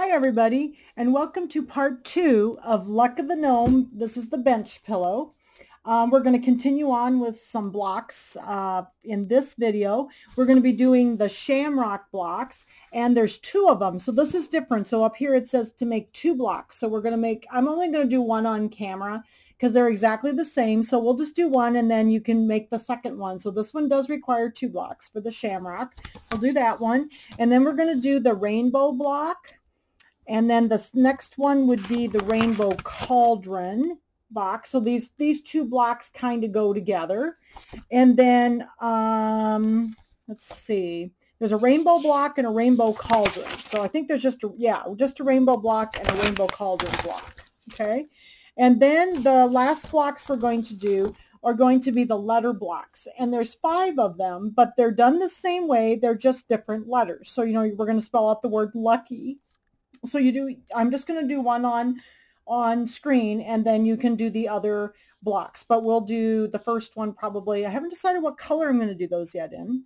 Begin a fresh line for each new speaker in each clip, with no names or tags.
Hi everybody and welcome to part two of Luck of the Gnome. This is the bench pillow. Um, we're going to continue on with some blocks uh, in this video. We're going to be doing the shamrock blocks and there's two of them so this is different. So up here it says to make two blocks. So we're going to make, I'm only going to do one on camera because they're exactly the same. So we'll just do one and then you can make the second one. So this one does require two blocks for the shamrock. We'll do that one. And then we're going to do the rainbow block. And then the next one would be the rainbow cauldron box. So these, these two blocks kind of go together. And then, um, let's see, there's a rainbow block and a rainbow cauldron. So I think there's just a, yeah, just a rainbow block and a rainbow cauldron block. Okay. And then the last blocks we're going to do are going to be the letter blocks. And there's five of them, but they're done the same way. They're just different letters. So, you know, we're going to spell out the word lucky. So you do, I'm just going to do one on, on screen and then you can do the other blocks. But we'll do the first one probably. I haven't decided what color I'm going to do those yet in.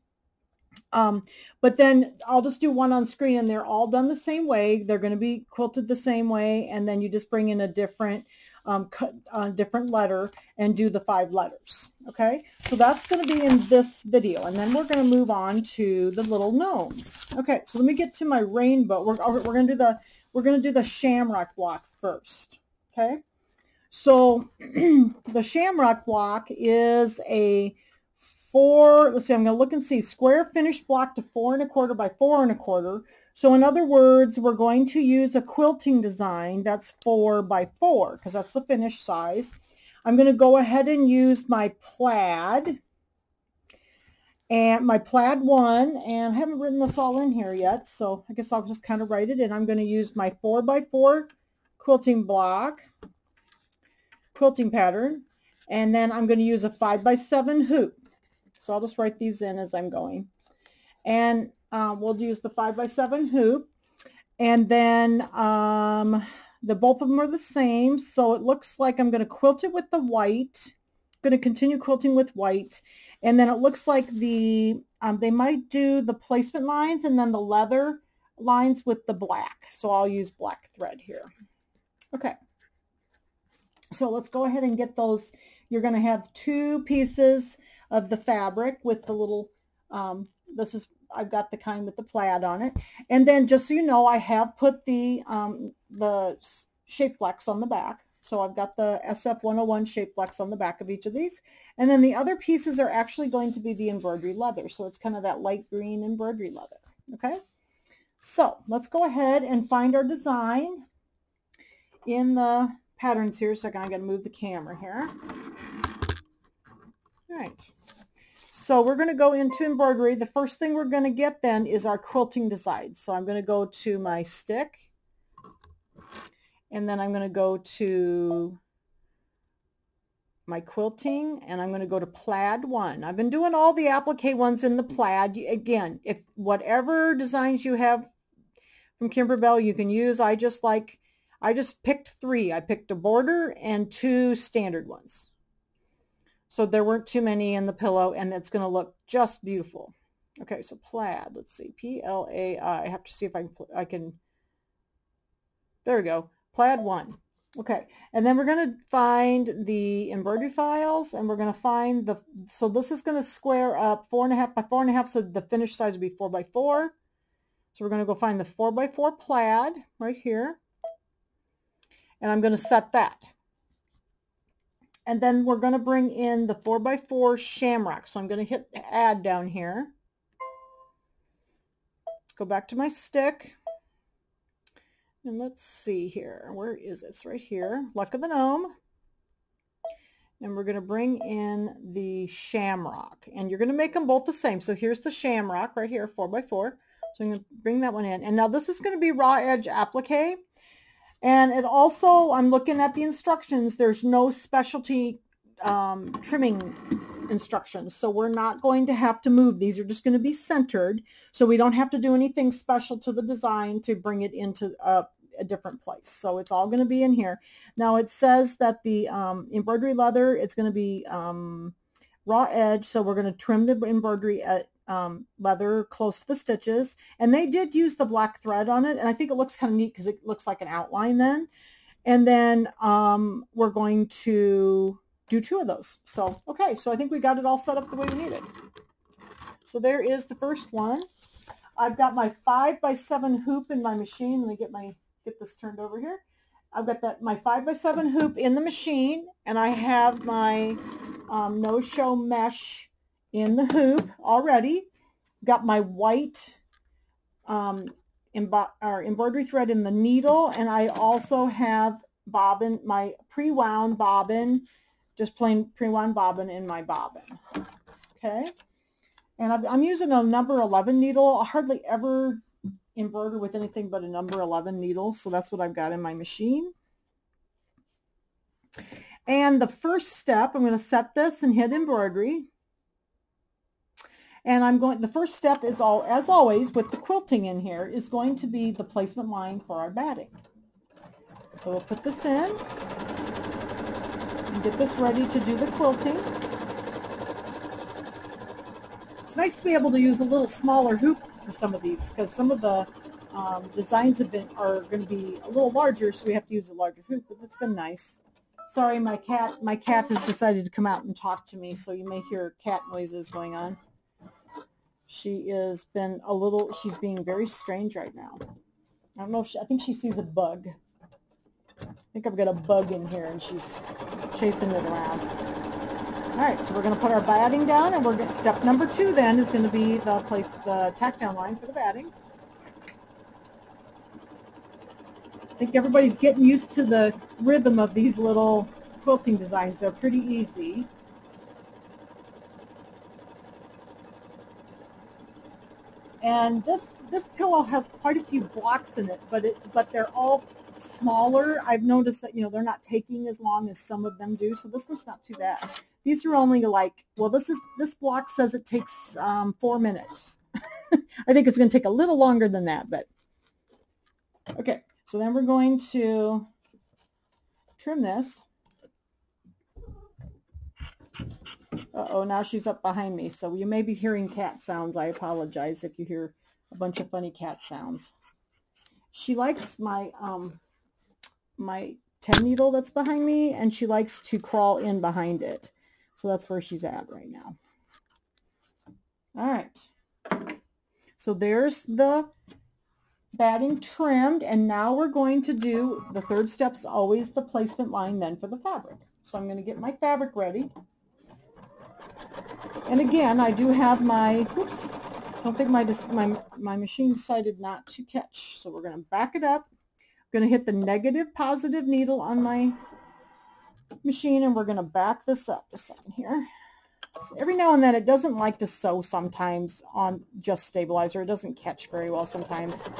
Um, but then I'll just do one on screen and they're all done the same way. They're going to be quilted the same way. And then you just bring in a different um, cut a different letter and do the five letters. Okay, so that's going to be in this video, and then we're going to move on to the little gnomes. Okay, so let me get to my rainbow. We're we're going to do the we're going to do the shamrock block first. Okay, so the shamrock block is a four. Let's see, I'm going to look and see square finished block to four and a quarter by four and a quarter so in other words, we're going to use a quilting design that's four by four because that's the finished size. I'm going to go ahead and use my plaid and my plaid one and I haven't written this all in here yet so I guess I'll just kind of write it in. I'm going to use my four by four quilting block quilting pattern and then I'm going to use a five by seven hoop. So I'll just write these in as I'm going. And um, we'll use the 5 by 7 hoop. And then um, the both of them are the same. So it looks like I'm going to quilt it with the white. Going to continue quilting with white. And then it looks like the um, they might do the placement lines and then the leather lines with the black. So I'll use black thread here. Okay. So let's go ahead and get those. You're going to have two pieces of the fabric with the little, um, this is I've got the kind with the plaid on it. And then just so you know, I have put the, um, the Shapeflex on the back. So I've got the SF101 Shapeflex on the back of each of these. And then the other pieces are actually going to be the embroidery leather. So it's kind of that light green embroidery leather. Okay. So let's go ahead and find our design in the patterns here. So I'm going to move the camera here. All right. So we're going to go into embroidery. The first thing we're going to get then is our quilting designs. So I'm going to go to my stick and then I'm going to go to my quilting and I'm going to go to plaid one. I've been doing all the applique ones in the plaid. Again, if whatever designs you have from Kimberbell you can use. I just like, I just picked three. I picked a border and two standard ones. So there weren't too many in the pillow and it's going to look just beautiful. Okay, so plaid, let's see, P-L-A-I. I have to see if I can, I can, there we go, plaid one. Okay, and then we're going to find the embroidery files and we're going to find the, so this is going to square up four and a half by four and a half, so the finished size would be four by four. So we're going to go find the four by four plaid right here. And I'm going to set that. And then we're going to bring in the 4x4 shamrock. So I'm going to hit add down here. Go back to my stick. And let's see here. Where is it? It's right here. Luck of the Gnome. And we're going to bring in the shamrock. And you're going to make them both the same. So here's the shamrock right here, 4x4. So I'm going to bring that one in. And now this is going to be raw edge applique. And it also, I'm looking at the instructions, there's no specialty um, trimming instructions. So we're not going to have to move. These are just going to be centered. So we don't have to do anything special to the design to bring it into a, a different place. So it's all going to be in here. Now it says that the um, embroidery leather, it's going to be um, raw edge. So we're going to trim the embroidery um, leather close to the stitches. And they did use the black thread on it. And I think it looks kind of neat because it looks like an outline then. And then um, we're going to do two of those. So, okay, so I think we got it all set up the way we need it. So there is the first one. I've got my five by seven hoop in my machine. Let me get my get this turned over here. I've got that my five by seven hoop in the machine, and I have my um, no-show mesh in the hoop already. Got my white um, embroidery thread in the needle, and I also have bobbin, my pre-wound bobbin, just plain pre-wound bobbin in my bobbin. Okay, and i am using a number 11 needle. I hardly ever embroider with anything but a number 11 needle, so that's what I've got in my machine. And the first step, I'm going to set this and hit embroidery. And I'm going, the first step is all, as always, with the quilting in here, is going to be the placement line for our batting. So we'll put this in and get this ready to do the quilting. It's nice to be able to use a little smaller hoop for some of these because some of the um, designs have been are going to be a little larger, so we have to use a larger hoop, but it's been nice. Sorry, my cat my cat has decided to come out and talk to me, so you may hear cat noises going on. She has been a little, she's being very strange right now. I don't know if she, I think she sees a bug. I think I've got a bug in here and she's chasing it around. All right, so we're going to put our batting down and we're going step number two then is going to be the place, the tack down line for the batting. I think everybody's getting used to the rhythm of these little quilting designs. They're pretty easy. And this this pillow has quite a few blocks in it, but it but they're all smaller. I've noticed that you know they're not taking as long as some of them do, so this one's not too bad. These are only like well, this is this block says it takes um, four minutes. I think it's going to take a little longer than that, but okay. So then we're going to trim this. Uh-oh, now she's up behind me. So you may be hearing cat sounds. I apologize if you hear a bunch of funny cat sounds. She likes my um, my 10 needle that's behind me, and she likes to crawl in behind it. So that's where she's at right now. All right. So there's the batting trimmed, and now we're going to do, the third step is always the placement line then for the fabric. So I'm going to get my fabric ready. And again, I do have my, oops, I don't think my, my, my machine decided not to catch. So we're going to back it up. I'm going to hit the negative positive needle on my machine and we're going to back this up a second here. So every now and then it doesn't like to sew sometimes on just stabilizer. It doesn't catch very well sometimes.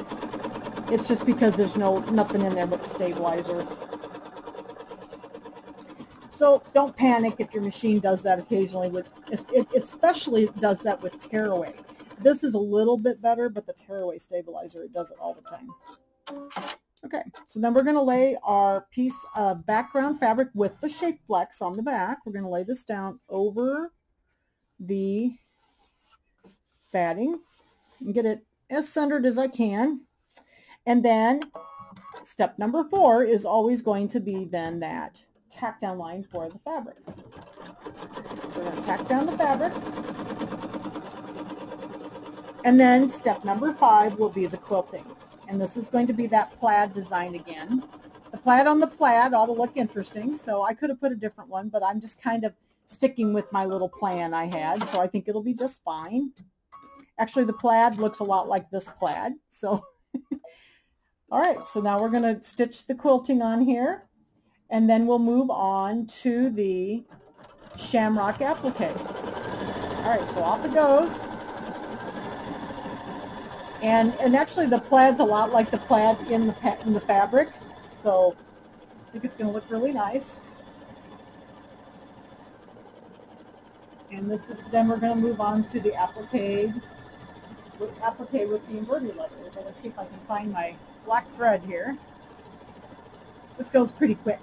It's just because there's no nothing in there but stabilizer. So don't panic if your machine does that occasionally. With It especially does that with tearaway. This is a little bit better, but the tearaway stabilizer, it does it all the time. Okay, so then we're going to lay our piece of background fabric with the shape flex on the back. We're going to lay this down over the batting and get it as centered as I can. And then step number four is always going to be then that tack down line for the fabric. So we're going to tack down the fabric. And then step number five will be the quilting. And this is going to be that plaid design again. The plaid on the plaid ought to look interesting, so I could have put a different one, but I'm just kind of sticking with my little plan I had, so I think it'll be just fine. Actually, the plaid looks a lot like this plaid, so... All right, so now we're going to stitch the quilting on here. And then we'll move on to the shamrock applique. All right, so off it goes. And, and actually the plaid's a lot like the plaid in the, in the fabric. So I think it's going to look really nice. And this is, then we're going to move on to the applique, applique with the embroidery leather. To see if I can find my black thread here. This goes pretty quick.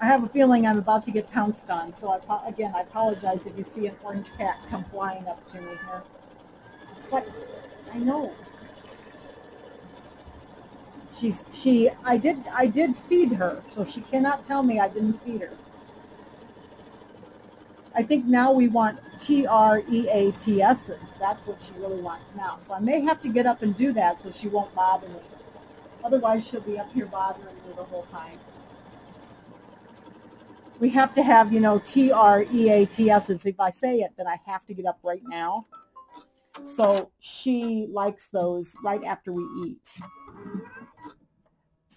I have a feeling I'm about to get pounced on, so I, again, I apologize if you see an orange cat come flying up to me here. But I know. She's she I did I did feed her, so she cannot tell me I didn't feed her. I think now we want T-R-E-A-T-S's. That's what she really wants now. So I may have to get up and do that so she won't bother me. Otherwise, she'll be up here bothering me the whole time. We have to have, you know, T-R-E-A-T-S's. If I say it, then I have to get up right now. So she likes those right after we eat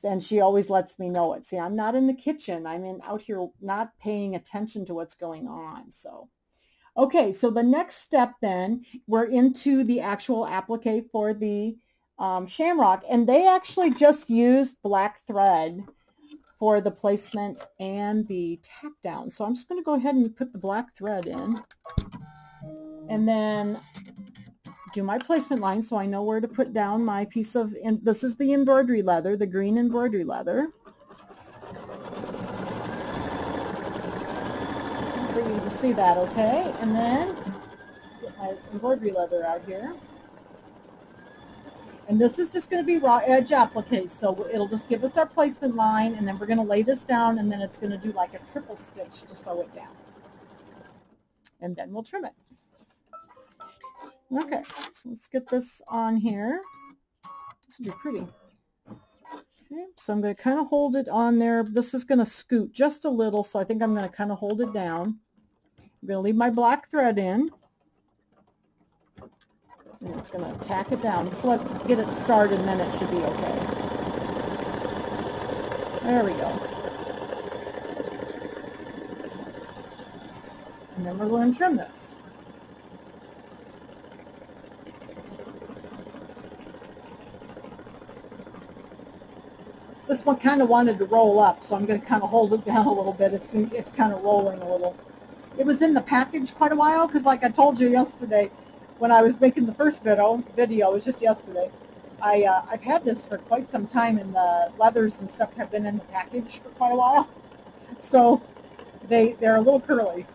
and she always lets me know it. See, I'm not in the kitchen. I'm in out here not paying attention to what's going on. So, okay, so the next step then, we're into the actual applique for the um, shamrock, and they actually just used black thread for the placement and the tack down. So I'm just going to go ahead and put the black thread in. And then do my placement line so I know where to put down my piece of, and this is the embroidery leather, the green embroidery leather. For you to see that, okay? And then get my embroidery leather out here. And this is just going to be raw edge applique, so it'll just give us our placement line, and then we're going to lay this down, and then it's going to do like a triple stitch to sew it down. And then we'll trim it. Okay, so let's get this on here. This will be pretty. Okay, so I'm going to kind of hold it on there. This is going to scoot just a little, so I think I'm going to kind of hold it down. I'm going to leave my black thread in. And it's going to tack it down. Just let get it started and then it should be okay. There we go. And then we're going to trim this. This one kind of wanted to roll up, so I'm going to kind of hold it down a little bit. It's been, it's kind of rolling a little. It was in the package quite a while because, like I told you yesterday, when I was making the first video, video it was just yesterday. I uh, I've had this for quite some time, and the leathers and stuff have been in the package for quite a while, so they they're a little curly.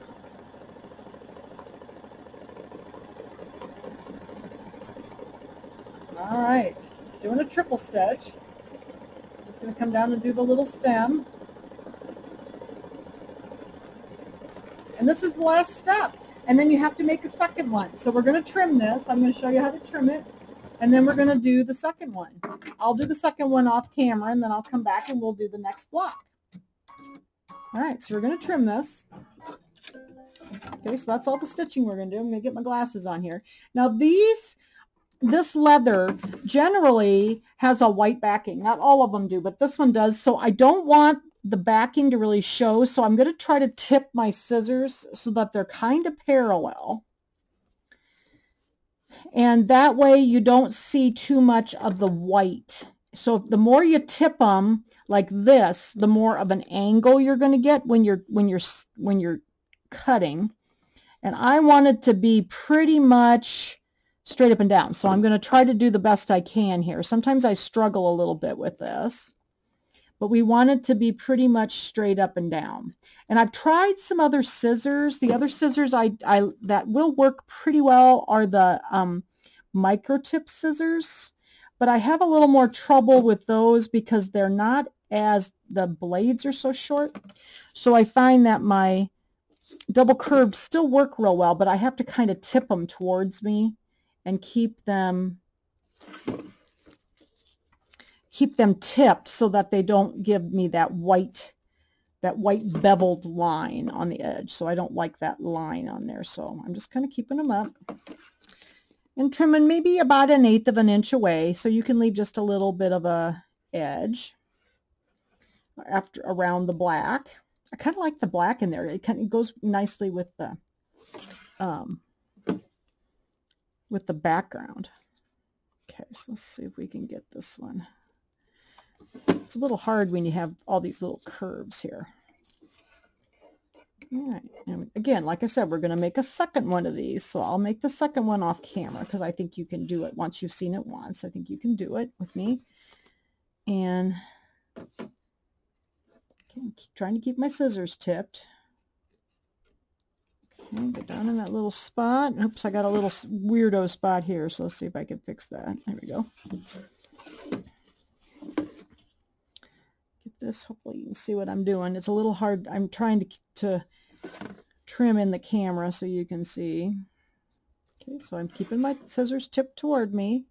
All right, it's doing a triple stitch. It's going to come down and do the little stem. And this is the last step. And then you have to make a second one. So we're going to trim this. I'm going to show you how to trim it. And then we're going to do the second one. I'll do the second one off camera and then I'll come back and we'll do the next block. All right, so we're going to trim this. Okay, so that's all the stitching we're going to do. I'm going to get my glasses on here. Now these this leather generally has a white backing. Not all of them do, but this one does. So I don't want the backing to really show. So I'm going to try to tip my scissors so that they're kind of parallel. And that way you don't see too much of the white. So the more you tip them like this, the more of an angle you're going to get when you're when you're when you're cutting. And I want it to be pretty much straight up and down. So I'm going to try to do the best I can here. Sometimes I struggle a little bit with this, but we want it to be pretty much straight up and down. And I've tried some other scissors. The other scissors I, I that will work pretty well are the um, micro tip scissors, but I have a little more trouble with those because they're not as the blades are so short. So I find that my double curves still work real well, but I have to kind of tip them towards me and keep them keep them tipped so that they don't give me that white that white beveled line on the edge. So I don't like that line on there. So I'm just kind of keeping them up and trimming maybe about an eighth of an inch away so you can leave just a little bit of a edge after around the black. I kind of like the black in there. It kind of goes nicely with the um, with the background. Okay, so let's see if we can get this one. It's a little hard when you have all these little curves here. All right, and again, like I said, we're going to make a second one of these. So I'll make the second one off camera because I think you can do it once you've seen it once. I think you can do it with me. And, okay, trying to keep my scissors tipped. Okay, get down in that little spot. Oops, I got a little weirdo spot here, so let's see if I can fix that. There we go. Get this, hopefully you can see what I'm doing. It's a little hard. I'm trying to, to trim in the camera so you can see. Okay, so I'm keeping my scissors tipped toward me.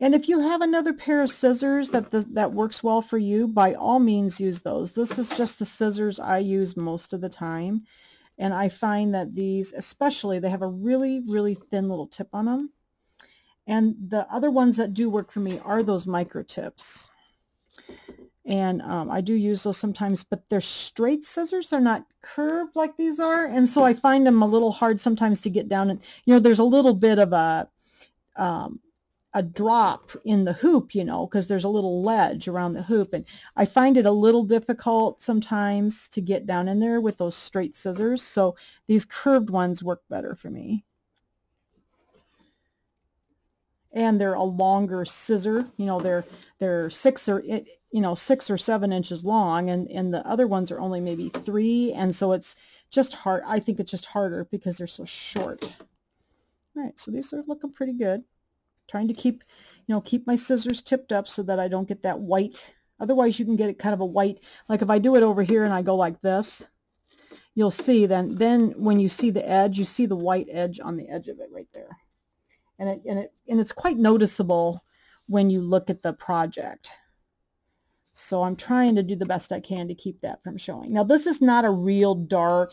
And if you have another pair of scissors that the, that works well for you, by all means use those. This is just the scissors I use most of the time. And I find that these, especially, they have a really, really thin little tip on them. And the other ones that do work for me are those micro tips. And um, I do use those sometimes, but they're straight scissors. They're not curved like these are. And so I find them a little hard sometimes to get down. And, you know, there's a little bit of a, um, a drop in the hoop, you know, because there's a little ledge around the hoop. And I find it a little difficult sometimes to get down in there with those straight scissors. So these curved ones work better for me. And they're a longer scissor, you know, they're, they're six or, you know, six or seven inches long and, and the other ones are only maybe three. And so it's just hard. I think it's just harder because they're so short. All right, so these are looking pretty good trying to keep, you know, keep my scissors tipped up so that I don't get that white. Otherwise, you can get it kind of a white, like if I do it over here and I go like this, you'll see then, then when you see the edge, you see the white edge on the edge of it right there. And it, and it, and it's quite noticeable when you look at the project. So I'm trying to do the best I can to keep that from showing. Now this is not a real dark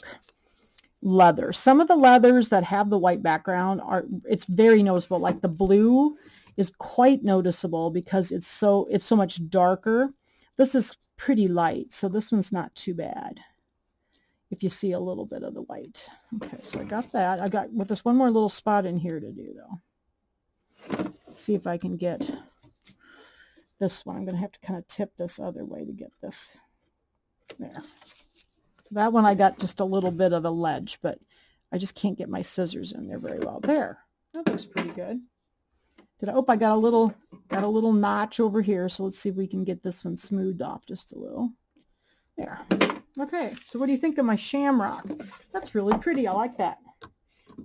leather. Some of the leathers that have the white background are, it's very noticeable. Like the blue is quite noticeable because it's so, it's so much darker. This is pretty light, so this one's not too bad if you see a little bit of the white. Okay, so I got that. I got with this one more little spot in here to do though. Let's see if I can get this one. I'm going to have to kind of tip this other way to get this there. So that one I got just a little bit of a ledge, but I just can't get my scissors in there very well. There, that looks pretty good. Did I, oh, I got a little, got a little notch over here, so let's see if we can get this one smoothed off just a little. There. Okay, so what do you think of my shamrock? That's really pretty. I like that.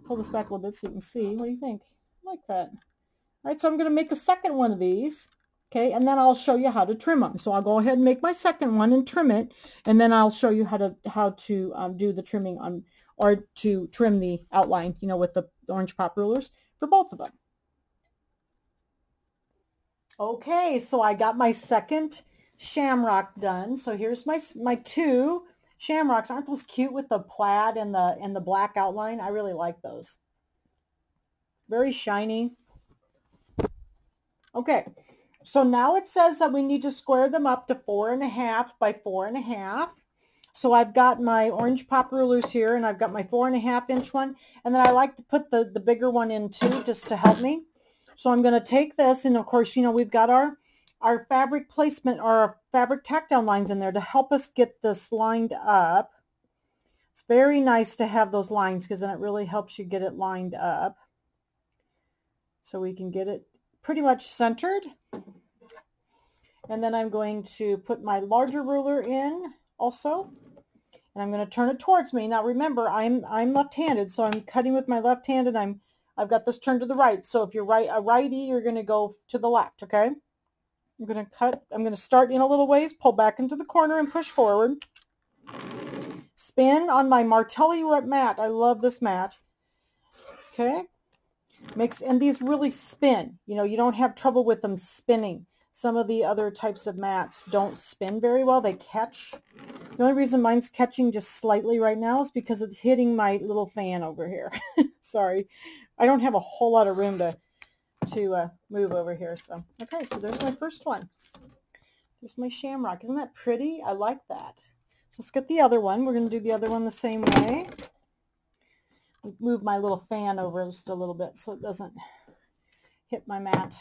Pull this back a little bit so you can see. What do you think? I like that. All right, so I'm going to make a second one of these. Okay, and then I'll show you how to trim them. So I'll go ahead and make my second one and trim it, and then I'll show you how to how to um, do the trimming on or to trim the outline, you know, with the orange pop rulers for both of them. Okay, so I got my second shamrock done. So here's my my two shamrocks. Aren't those cute with the plaid and the and the black outline? I really like those. Very shiny. Okay, so now it says that we need to square them up to four and a half by four and a half. So I've got my orange pop rulers here and I've got my four and a half inch one. And then I like to put the, the bigger one in too, just to help me. So I'm going to take this and of course, you know, we've got our, our fabric placement or our fabric tack down lines in there to help us get this lined up. It's very nice to have those lines because then it really helps you get it lined up. So we can get it pretty much centered. And then I'm going to put my larger ruler in also. And I'm going to turn it towards me. Now remember, I'm I'm left-handed, so I'm cutting with my left hand and I'm I've got this turned to the right. So if you're right a righty, you're going to go to the left, okay? I'm going to cut, I'm going to start in a little ways, pull back into the corner and push forward. Spin on my Martelli mat. I love this mat. Okay? Makes and these really spin. You know, you don't have trouble with them spinning. Some of the other types of mats don't spin very well. They catch. The only reason mine's catching just slightly right now is because it's hitting my little fan over here. Sorry. I don't have a whole lot of room to to uh, move over here. So okay, so there's my first one. There's my shamrock. Isn't that pretty? I like that. So let's get the other one. We're going to do the other one the same way move my little fan over just a little bit so it doesn't hit my mat.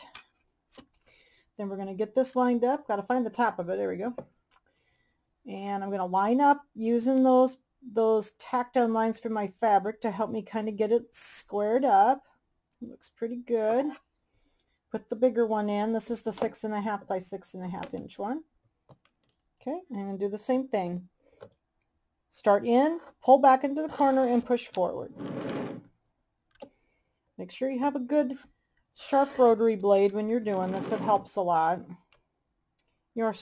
Then we're going to get this lined up. Got to find the top of it. There we go. And I'm going to line up using those those tack down lines for my fabric to help me kind of get it squared up. It looks pretty good. Put the bigger one in. This is the six and a half by six and a half inch one. Okay, I'm going to do the same thing. Start in, pull back into the corner, and push forward. Make sure you have a good sharp rotary blade when you're doing this. It helps a lot. You're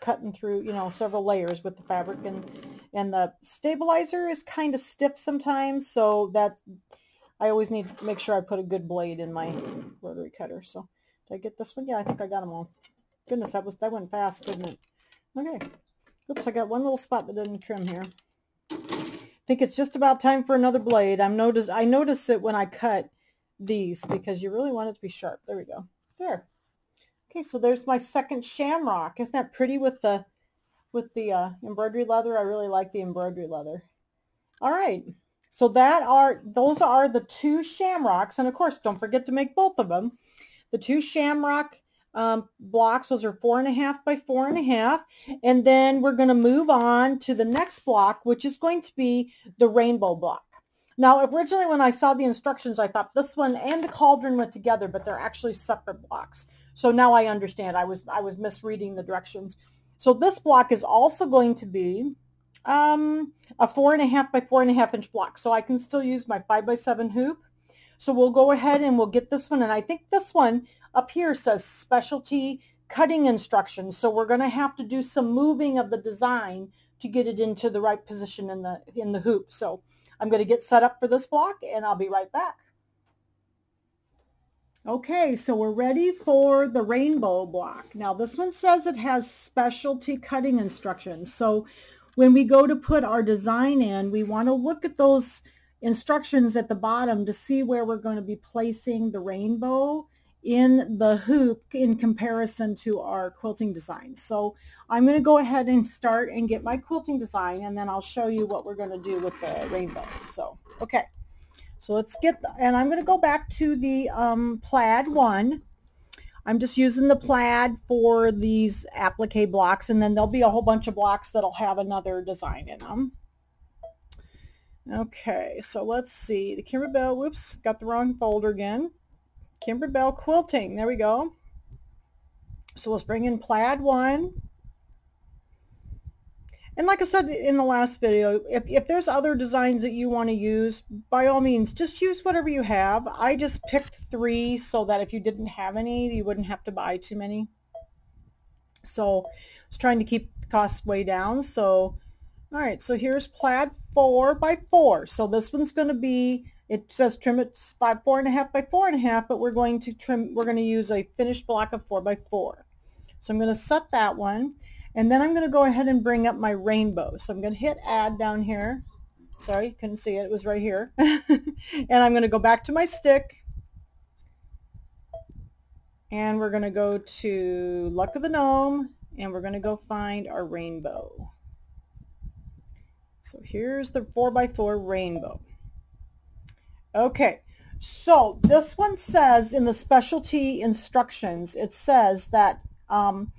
cutting through, you know, several layers with the fabric and and the stabilizer is kind of stiff sometimes, so that I always need to make sure I put a good blade in my rotary cutter. So did I get this one? Yeah, I think I got them all. Goodness, that was that went fast, didn't it? Okay. Oops, I got one little spot that didn't trim here. I think it's just about time for another blade. I'm notice I notice it when I cut these because you really want it to be sharp. There we go. There. Okay, so there's my second shamrock. Isn't that pretty with the with the uh, embroidery leather? I really like the embroidery leather. All right, so that are those are the two shamrocks, and of course, don't forget to make both of them. The two shamrock um, blocks. Those are four and a half by four and a half. And then we're going to move on to the next block, which is going to be the rainbow block. Now, originally when I saw the instructions, I thought this one and the cauldron went together, but they're actually separate blocks. So now I understand. I was I was misreading the directions. So this block is also going to be um, a four and a half by four and a half inch block. So I can still use my five by seven hoop. So we'll go ahead and we'll get this one. And I think this one up here says specialty cutting instructions. So we're going to have to do some moving of the design to get it into the right position in the in the hoop. So I'm going to get set up for this block and I'll be right back. Okay, so we're ready for the rainbow block. Now this one says it has specialty cutting instructions. So when we go to put our design in, we want to look at those instructions at the bottom to see where we're going to be placing the rainbow in the hoop in comparison to our quilting design. So I'm going to go ahead and start and get my quilting design and then I'll show you what we're going to do with the rainbows. So, okay. So let's get, the, and I'm going to go back to the um, plaid one. I'm just using the plaid for these applique blocks and then there'll be a whole bunch of blocks that'll have another design in them. Okay, so let's see. The Kimberbell, whoops, got the wrong folder again. Kimberbell Quilting, there we go. So let's bring in plaid one. And like I said in the last video, if, if there's other designs that you want to use, by all means, just use whatever you have. I just picked three so that if you didn't have any, you wouldn't have to buy too many. So I was trying to keep the costs way down. So, all right, so here's plaid four by four. So this one's going to be, it says trim it by four and a half by four and a half, but we're going to trim, we're going to use a finished block of four by four. So I'm going to set that one. And then I'm going to go ahead and bring up my rainbow. So I'm going to hit add down here. Sorry, couldn't see it. It was right here. and I'm going to go back to my stick. And we're going to go to Luck of the Gnome. And we're going to go find our rainbow. So here's the 4x4 rainbow. Okay, so this one says in the specialty instructions, it says that um,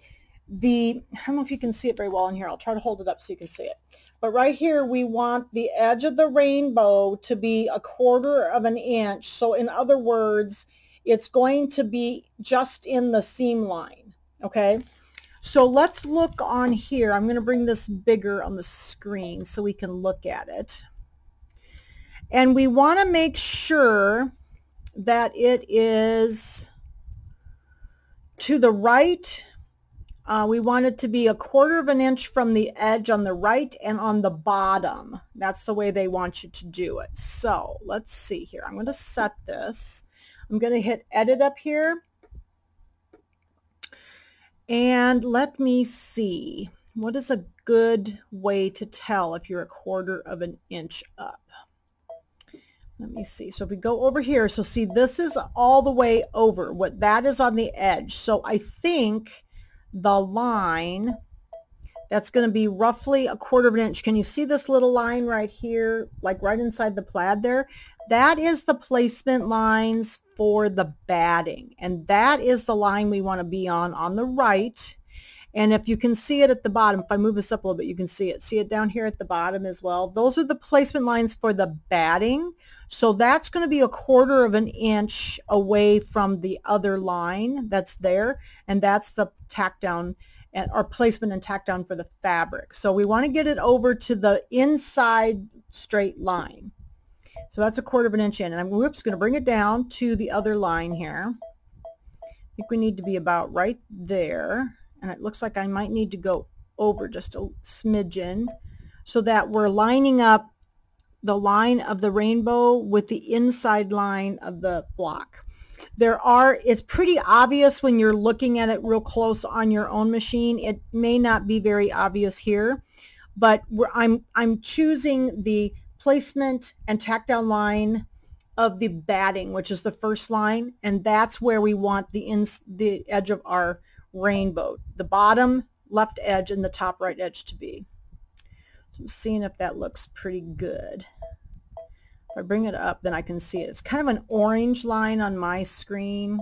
the, I don't know if you can see it very well in here. I'll try to hold it up so you can see it. But right here, we want the edge of the rainbow to be a quarter of an inch. So in other words, it's going to be just in the seam line, okay? So let's look on here. I'm going to bring this bigger on the screen so we can look at it. And we want to make sure that it is to the right uh, we want it to be a quarter of an inch from the edge on the right and on the bottom. That's the way they want you to do it. So let's see here. I'm going to set this. I'm going to hit edit up here. And let me see. What is a good way to tell if you're a quarter of an inch up? Let me see. So if we go over here, so see this is all the way over. What that is on the edge. So I think the line that's going to be roughly a quarter of an inch. Can you see this little line right here, like right inside the plaid there? That is the placement lines for the batting. And that is the line we want to be on on the right. And if you can see it at the bottom, if I move this up a little bit, you can see it. See it down here at the bottom as well. Those are the placement lines for the batting. So that's going to be a quarter of an inch away from the other line that's there, and that's the tack down. or placement and tack down for the fabric. So we want to get it over to the inside straight line. So that's a quarter of an inch in. And I'm whoops, going to bring it down to the other line here. I think we need to be about right there. And it looks like I might need to go over just a smidgen so that we're lining up the line of the rainbow with the inside line of the block. There are, it's pretty obvious when you're looking at it real close on your own machine. It may not be very obvious here, but I'm, I'm choosing the placement and tack down line of the batting, which is the first line, and that's where we want the, ins the edge of our rainbow, the bottom left edge and the top right edge to be. So I'm seeing if that looks pretty good. If I bring it up, then I can see it. It's kind of an orange line on my screen.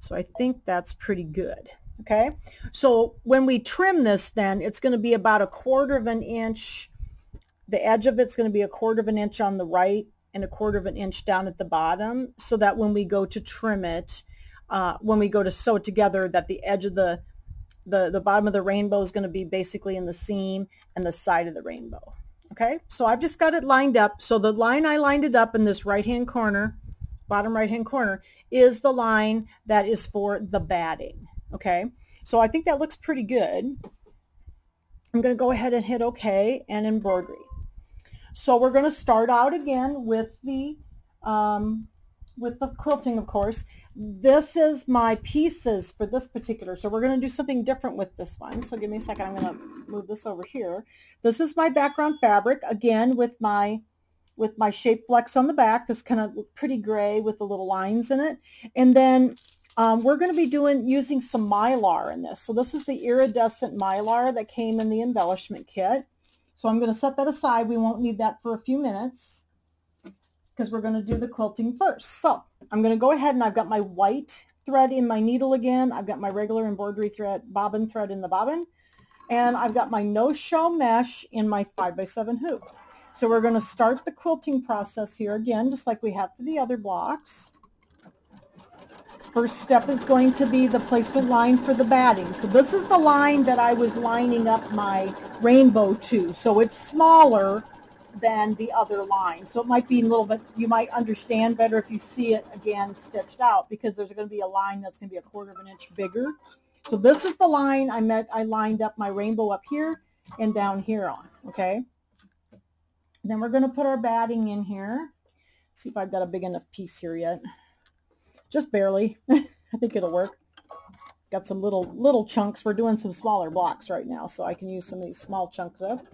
So I think that's pretty good. Okay, so when we trim this then, it's going to be about a quarter of an inch. The edge of it's going to be a quarter of an inch on the right and a quarter of an inch down at the bottom so that when we go to trim it, uh, when we go to sew it together, that the edge of the, the, the bottom of the rainbow is going to be basically in the seam and the side of the rainbow. Okay, so I've just got it lined up. So the line I lined it up in this right-hand corner, bottom right-hand corner, is the line that is for the batting. Okay, so I think that looks pretty good. I'm going to go ahead and hit OK and embroidery. So we're going to start out again with the um, with the quilting, of course. This is my pieces for this particular, so we're going to do something different with this one. So give me a second, I'm going to move this over here. This is my background fabric, again with my with my shape flex on the back, this kind of pretty gray with the little lines in it. And then um, we're going to be doing using some mylar in this. So this is the iridescent mylar that came in the embellishment kit. So I'm going to set that aside. We won't need that for a few minutes because we're going to do the quilting first. So I'm going to go ahead and I've got my white thread in my needle again. I've got my regular embroidery thread, bobbin thread in the bobbin. And I've got my no-show mesh in my 5x7 hoop. So we're going to start the quilting process here again, just like we have for the other blocks. First step is going to be the placement line for the batting. So this is the line that I was lining up my rainbow to. So it's smaller than the other line. So it might be a little bit, you might understand better if you see it again stitched out because there's going to be a line that's going to be a quarter of an inch bigger. So this is the line I met, I lined up my rainbow up here and down here on, okay? Then we're going to put our batting in here. See if I've got a big enough piece here yet. Just barely. I think it'll work. Got some little little chunks. We're doing some smaller blocks right now, so I can use some of these small chunks up.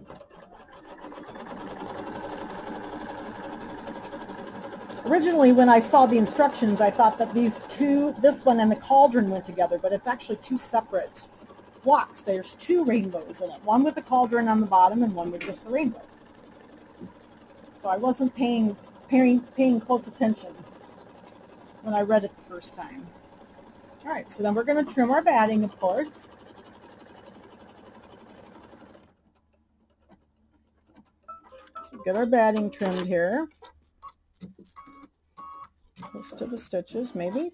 Originally, when I saw the instructions, I thought that these two, this one and the cauldron went together, but it's actually two separate blocks. There's two rainbows in it, one with the cauldron on the bottom and one with just the rainbow. So I wasn't paying, paying, paying close attention when I read it the first time. All right, so then we're going to trim our batting, of course. So get our batting trimmed here close to the stitches maybe.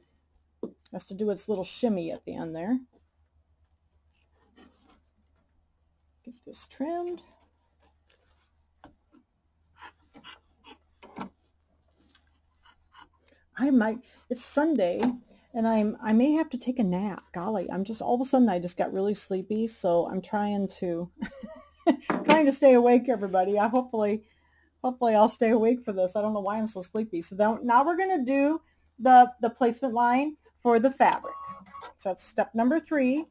Has to do its little shimmy at the end there. Get this trimmed. I might, it's Sunday and I'm, I may have to take a nap. Golly, I'm just, all of a sudden I just got really sleepy. So I'm trying to, trying to stay awake everybody. I hopefully, hopefully I'll stay awake for this. I don't know why I'm so sleepy. So now, now we're going to do the, the placement line for the fabric. So that's step number three.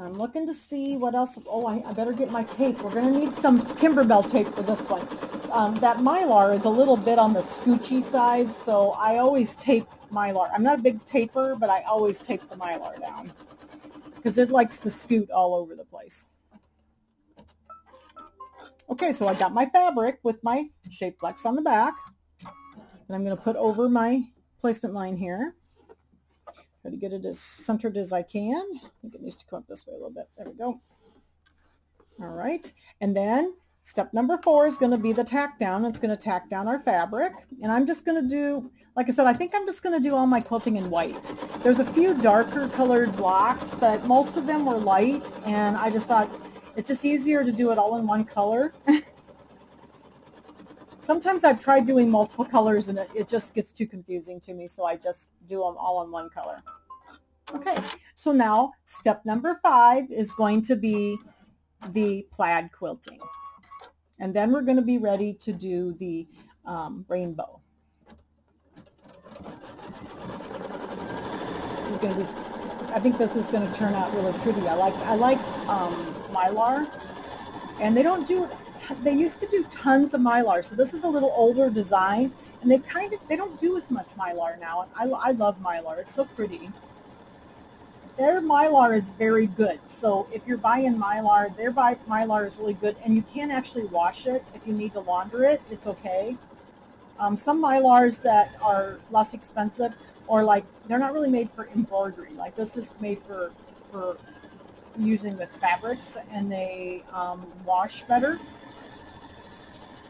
I'm looking to see what else. Oh, I, I better get my tape. We're going to need some Kimberbell tape for this one. Um, that Mylar is a little bit on the scoochy side, so I always tape Mylar. I'm not a big taper, but I always tape the Mylar down because it likes to scoot all over the place. Okay, so I got my fabric with my shape flex on the back. And I'm going to put over my placement line here. Try to get it as centered as I can. I think it needs to come up this way a little bit. There we go. All right. And then Step number four is going to be the tack down. It's going to tack down our fabric. And I'm just going to do, like I said, I think I'm just going to do all my quilting in white. There's a few darker colored blocks, but most of them were light. And I just thought it's just easier to do it all in one color. Sometimes I've tried doing multiple colors and it, it just gets too confusing to me. So I just do them all in one color. Okay, so now step number five is going to be the plaid quilting. And then we're going to be ready to do the um, rainbow. This is going to be, I think this is going to turn out really pretty. I like, I like um, Mylar. And they don't do, they used to do tons of Mylar. So this is a little older design. And they kind of, they don't do as much Mylar now. I, I love Mylar. It's so pretty their mylar is very good. So if you're buying mylar, their mylar is really good, and you can actually wash it if you need to launder it. It's okay. Um, some mylars that are less expensive, or like they're not really made for embroidery. Like this is made for for using with fabrics, and they um, wash better.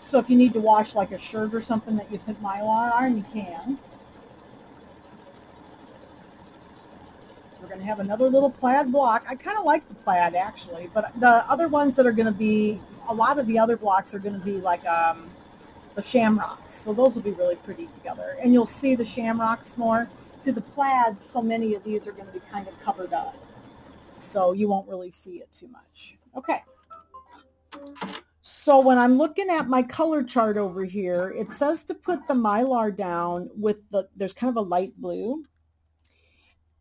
So if you need to wash like a shirt or something that you put mylar on, you can. We're going to have another little plaid block. I kind of like the plaid actually, but the other ones that are going to be, a lot of the other blocks are going to be like um, the shamrocks. So those will be really pretty together. And you'll see the shamrocks more. See the plaids, so many of these are going to be kind of covered up. So you won't really see it too much. Okay. So when I'm looking at my color chart over here, it says to put the mylar down with the, there's kind of a light blue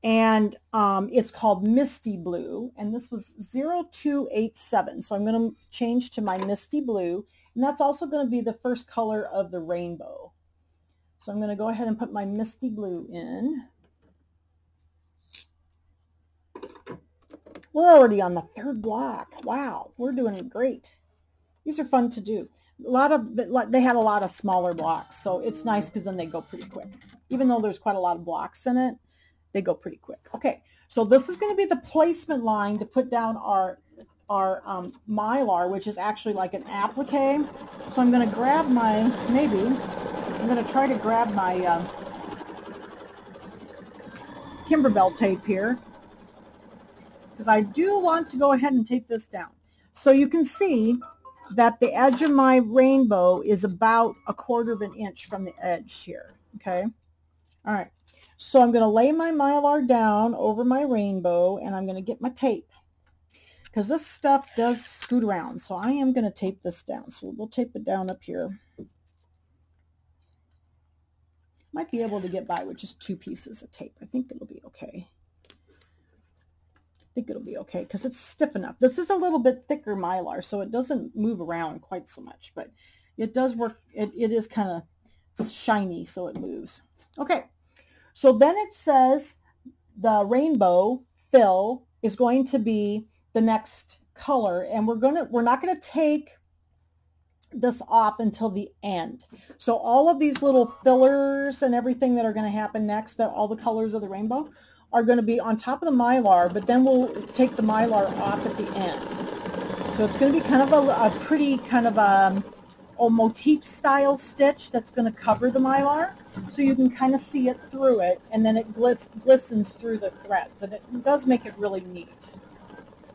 and um, it's called Misty Blue, and this was 0287. So I'm going to change to my Misty Blue, and that's also going to be the first color of the rainbow. So I'm going to go ahead and put my Misty Blue in. We're already on the third block. Wow, we're doing great. These are fun to do. A lot of they had a lot of smaller blocks, so it's nice because then they go pretty quick. Even though there's quite a lot of blocks in it, they go pretty quick. Okay, so this is going to be the placement line to put down our our um, mylar, which is actually like an applique. So I'm going to grab my, maybe, I'm going to try to grab my uh, Kimberbell tape here because I do want to go ahead and take this down. So you can see that the edge of my rainbow is about a quarter of an inch from the edge here. Okay. All right. So I'm going to lay my mylar down over my rainbow and I'm going to get my tape because this stuff does scoot around. So I am going to tape this down. So we'll tape it down up here. Might be able to get by with just two pieces of tape. I think it'll be okay. Think it'll be okay because it's stiff enough. This is a little bit thicker mylar, so it doesn't move around quite so much, but it does work. It, it is kind of shiny, so it moves. Okay, so then it says the rainbow fill is going to be the next color and we're to we're not to take this off until the end. So all of these little fillers and everything that are going to happen next, that all the colors of the rainbow, are going to be on top of the mylar, but then we'll take the mylar off at the end. So it's going to be kind of a, a pretty kind of a, um, motif style stitch that's going to cover the mylar so you can kind of see it through it and then it glis glistens through the threads and it does make it really neat.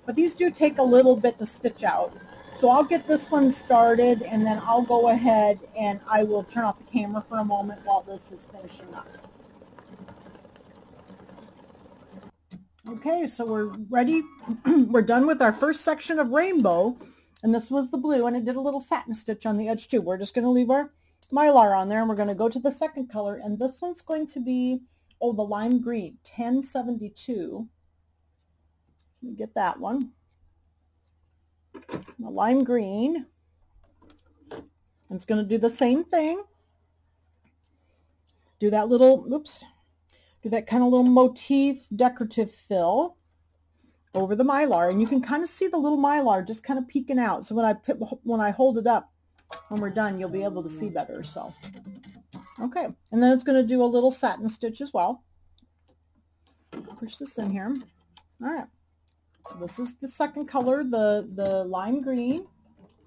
But these do take a little bit to stitch out. So I'll get this one started and then I'll go ahead and I will turn off the camera for a moment while this is finishing up. Okay, so we're ready. we're done with our first section of rainbow. And this was the blue, and it did a little satin stitch on the edge too. We're just going to leave our mylar on there and we're going to go to the second color and this one's going to be oh the lime green 1072 Let me get that one the lime green and it's going to do the same thing do that little oops do that kind of little motif decorative fill over the mylar and you can kind of see the little mylar just kind of peeking out so when I put when I hold it up when we're done, you'll be able to see better. So, okay. And then it's going to do a little satin stitch as well. Push this in here. All right. So this is the second color, the, the lime green.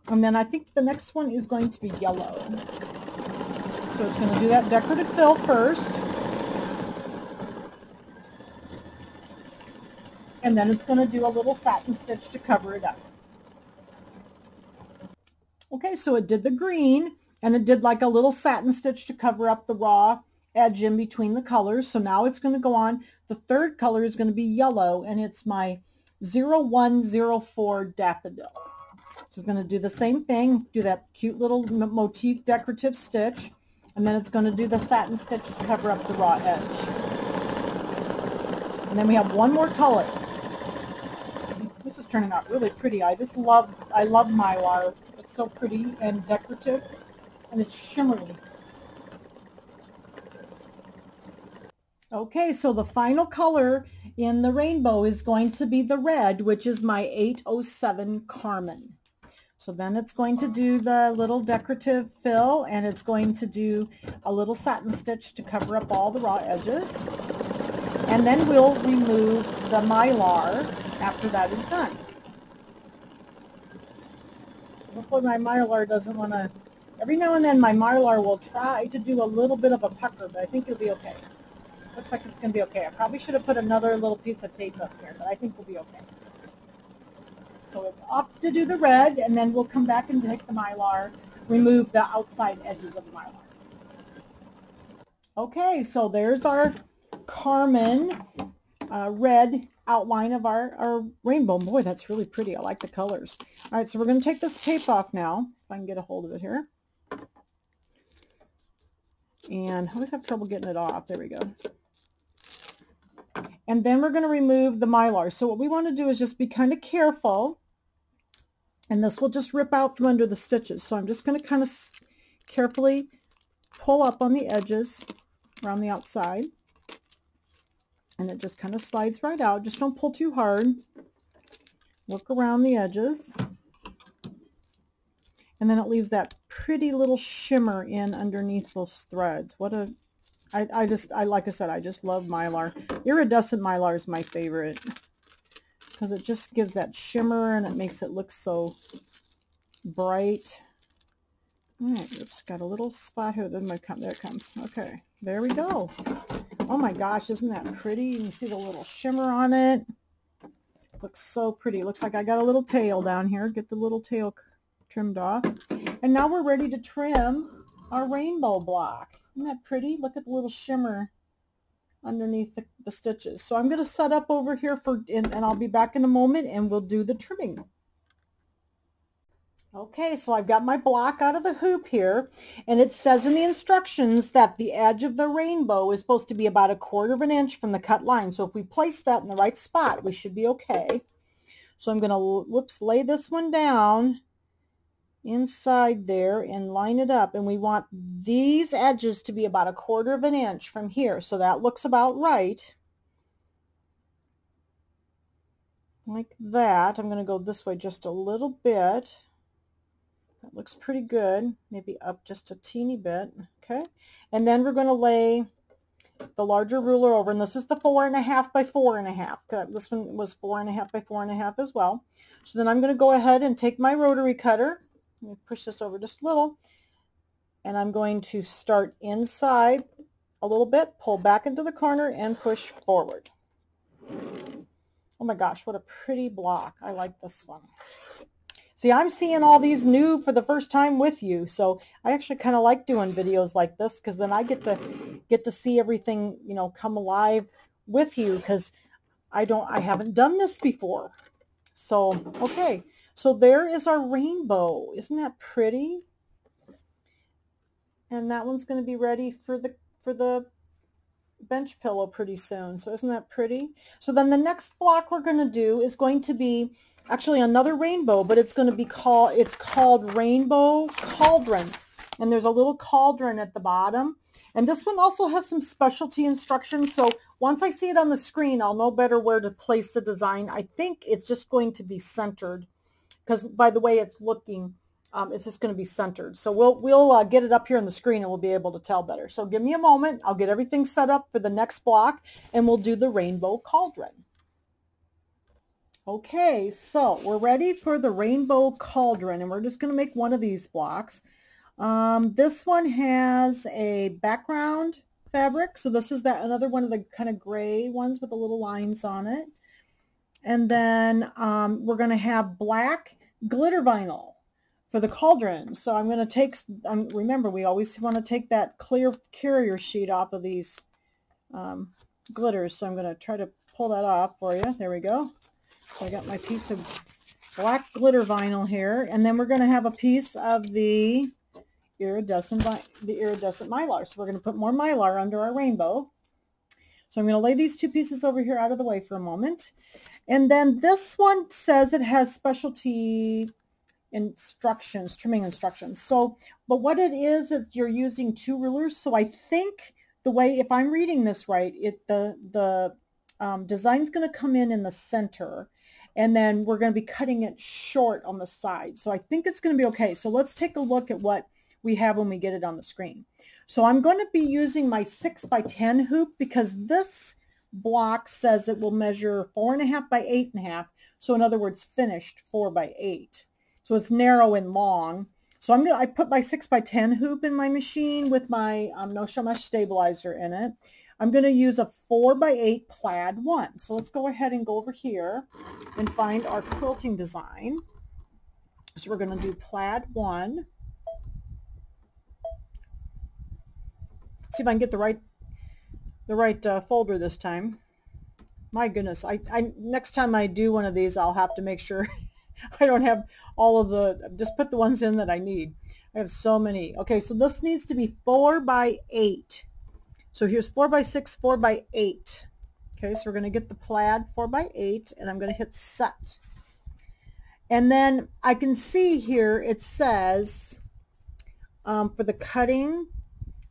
And then I think the next one is going to be yellow. So it's going to do that decorative fill first. And then it's going to do a little satin stitch to cover it up. Okay, so it did the green and it did like a little satin stitch to cover up the raw edge in between the colors. So now it's going to go on. The third color is going to be yellow and it's my 0104 daffodil. So it's going to do the same thing, do that cute little motif decorative stitch, and then it's going to do the satin stitch to cover up the raw edge. And then we have one more color. Turning out really pretty. I just love, I love mylar. It's so pretty and decorative, and it's shimmery. Okay, so the final color in the rainbow is going to be the red, which is my 807 Carmine. So then it's going to do the little decorative fill and it's going to do a little satin stitch to cover up all the raw edges. And then we'll remove the mylar after that is done. Hopefully my mylar doesn't want to, every now and then my mylar will try to do a little bit of a pucker, but I think it'll be okay. Looks like it's going to be okay. I probably should have put another little piece of tape up here, but I think we'll be okay. So it's off to do the red, and then we'll come back and take the Mylar, remove the outside edges of the Mylar. Okay, so there's our Carmine uh, red outline of our, our rainbow. Boy, that's really pretty. I like the colors. All right, so we're going to take this tape off now, if I can get a hold of it here. And I always have trouble getting it off. There we go. And then we're going to remove the mylar. So what we want to do is just be kind of careful and this will just rip out from under the stitches. So I'm just going to kind of carefully pull up on the edges around the outside. And it just kind of slides right out. Just don't pull too hard. Work around the edges. And then it leaves that pretty little shimmer in underneath those threads. What a, I, I just, I like I said, I just love Mylar. Iridescent Mylar is my favorite because it just gives that shimmer and it makes it look so bright. All right, oops, got a little spot here. Then my there it comes. Okay, there we go. Oh my gosh, isn't that pretty? You can see the little shimmer on it. Looks so pretty. Looks like I got a little tail down here. Get the little tail trimmed off. And now we're ready to trim our rainbow block. Isn't that pretty? Look at the little shimmer underneath the, the stitches. So I'm going to set up over here for, and, and I'll be back in a moment and we'll do the trimming. Okay, so I've got my block out of the hoop here, and it says in the instructions that the edge of the rainbow is supposed to be about a quarter of an inch from the cut line. So if we place that in the right spot, we should be okay. So I'm going to, whoops, lay this one down inside there and line it up and we want these edges to be about a quarter of an inch from here so that looks about right like that I'm going to go this way just a little bit that looks pretty good maybe up just a teeny bit okay and then we're going to lay the larger ruler over and this is the four and a half by four and a half this one was four and a half by four and a half as well so then I'm going to go ahead and take my rotary cutter let me push this over just a little. And I'm going to start inside a little bit, pull back into the corner, and push forward. Oh my gosh, what a pretty block. I like this one. See, I'm seeing all these new for the first time with you, so I actually kind of like doing videos like this because then I get to get to see everything, you know, come alive with you because I don't, I haven't done this before. So, okay, so there is our rainbow. Isn't that pretty? And that one's going to be ready for the for the bench pillow pretty soon. So isn't that pretty? So then the next block we're going to do is going to be actually another rainbow, but it's going to be called it's called Rainbow Cauldron. And there's a little cauldron at the bottom. And this one also has some specialty instructions. So once I see it on the screen, I'll know better where to place the design. I think it's just going to be centered because by the way it's looking, um, it's just going to be centered. So we'll, we'll uh, get it up here on the screen and we'll be able to tell better. So give me a moment. I'll get everything set up for the next block and we'll do the rainbow cauldron. Okay, so we're ready for the rainbow cauldron and we're just going to make one of these blocks. Um, this one has a background fabric, so this is that another one of the kind of gray ones with the little lines on it. And then um, we're going to have black glitter vinyl for the cauldron. So I'm going to take, um, remember we always want to take that clear carrier sheet off of these um, glitters. So I'm going to try to pull that off for you. There we go. So I got my piece of black glitter vinyl here. And then we're going to have a piece of the iridescent, the iridescent mylar. So we're going to put more mylar under our rainbow. So I'm going to lay these two pieces over here out of the way for a moment. And then this one says it has specialty instructions, trimming instructions. So, but what it is, is you're using two rulers. So I think the way, if I'm reading this right, it the, the um, design's going to come in in the center and then we're going to be cutting it short on the side. So I think it's going to be okay. So let's take a look at what we have when we get it on the screen. So I'm going to be using my 6 by 10 hoop because this block says it will measure 4.5 by 8.5. So in other words, finished 4 by 8. So it's narrow and long. So I'm gonna, I put my 6 by 10 hoop in my machine with my um, No Show Mesh stabilizer in it. I'm going to use a 4 by 8 plaid one. So let's go ahead and go over here and find our quilting design. So we're going to do plaid one. See if I can get the right the right uh, folder this time. My goodness, I, I next time I do one of these, I'll have to make sure I don't have all of the, just put the ones in that I need. I have so many. Okay, so this needs to be 4 by 8. So here's 4 by 6, 4 by 8. Okay, so we're going to get the plaid 4 by 8, and I'm going to hit set. And then I can see here it says um, for the cutting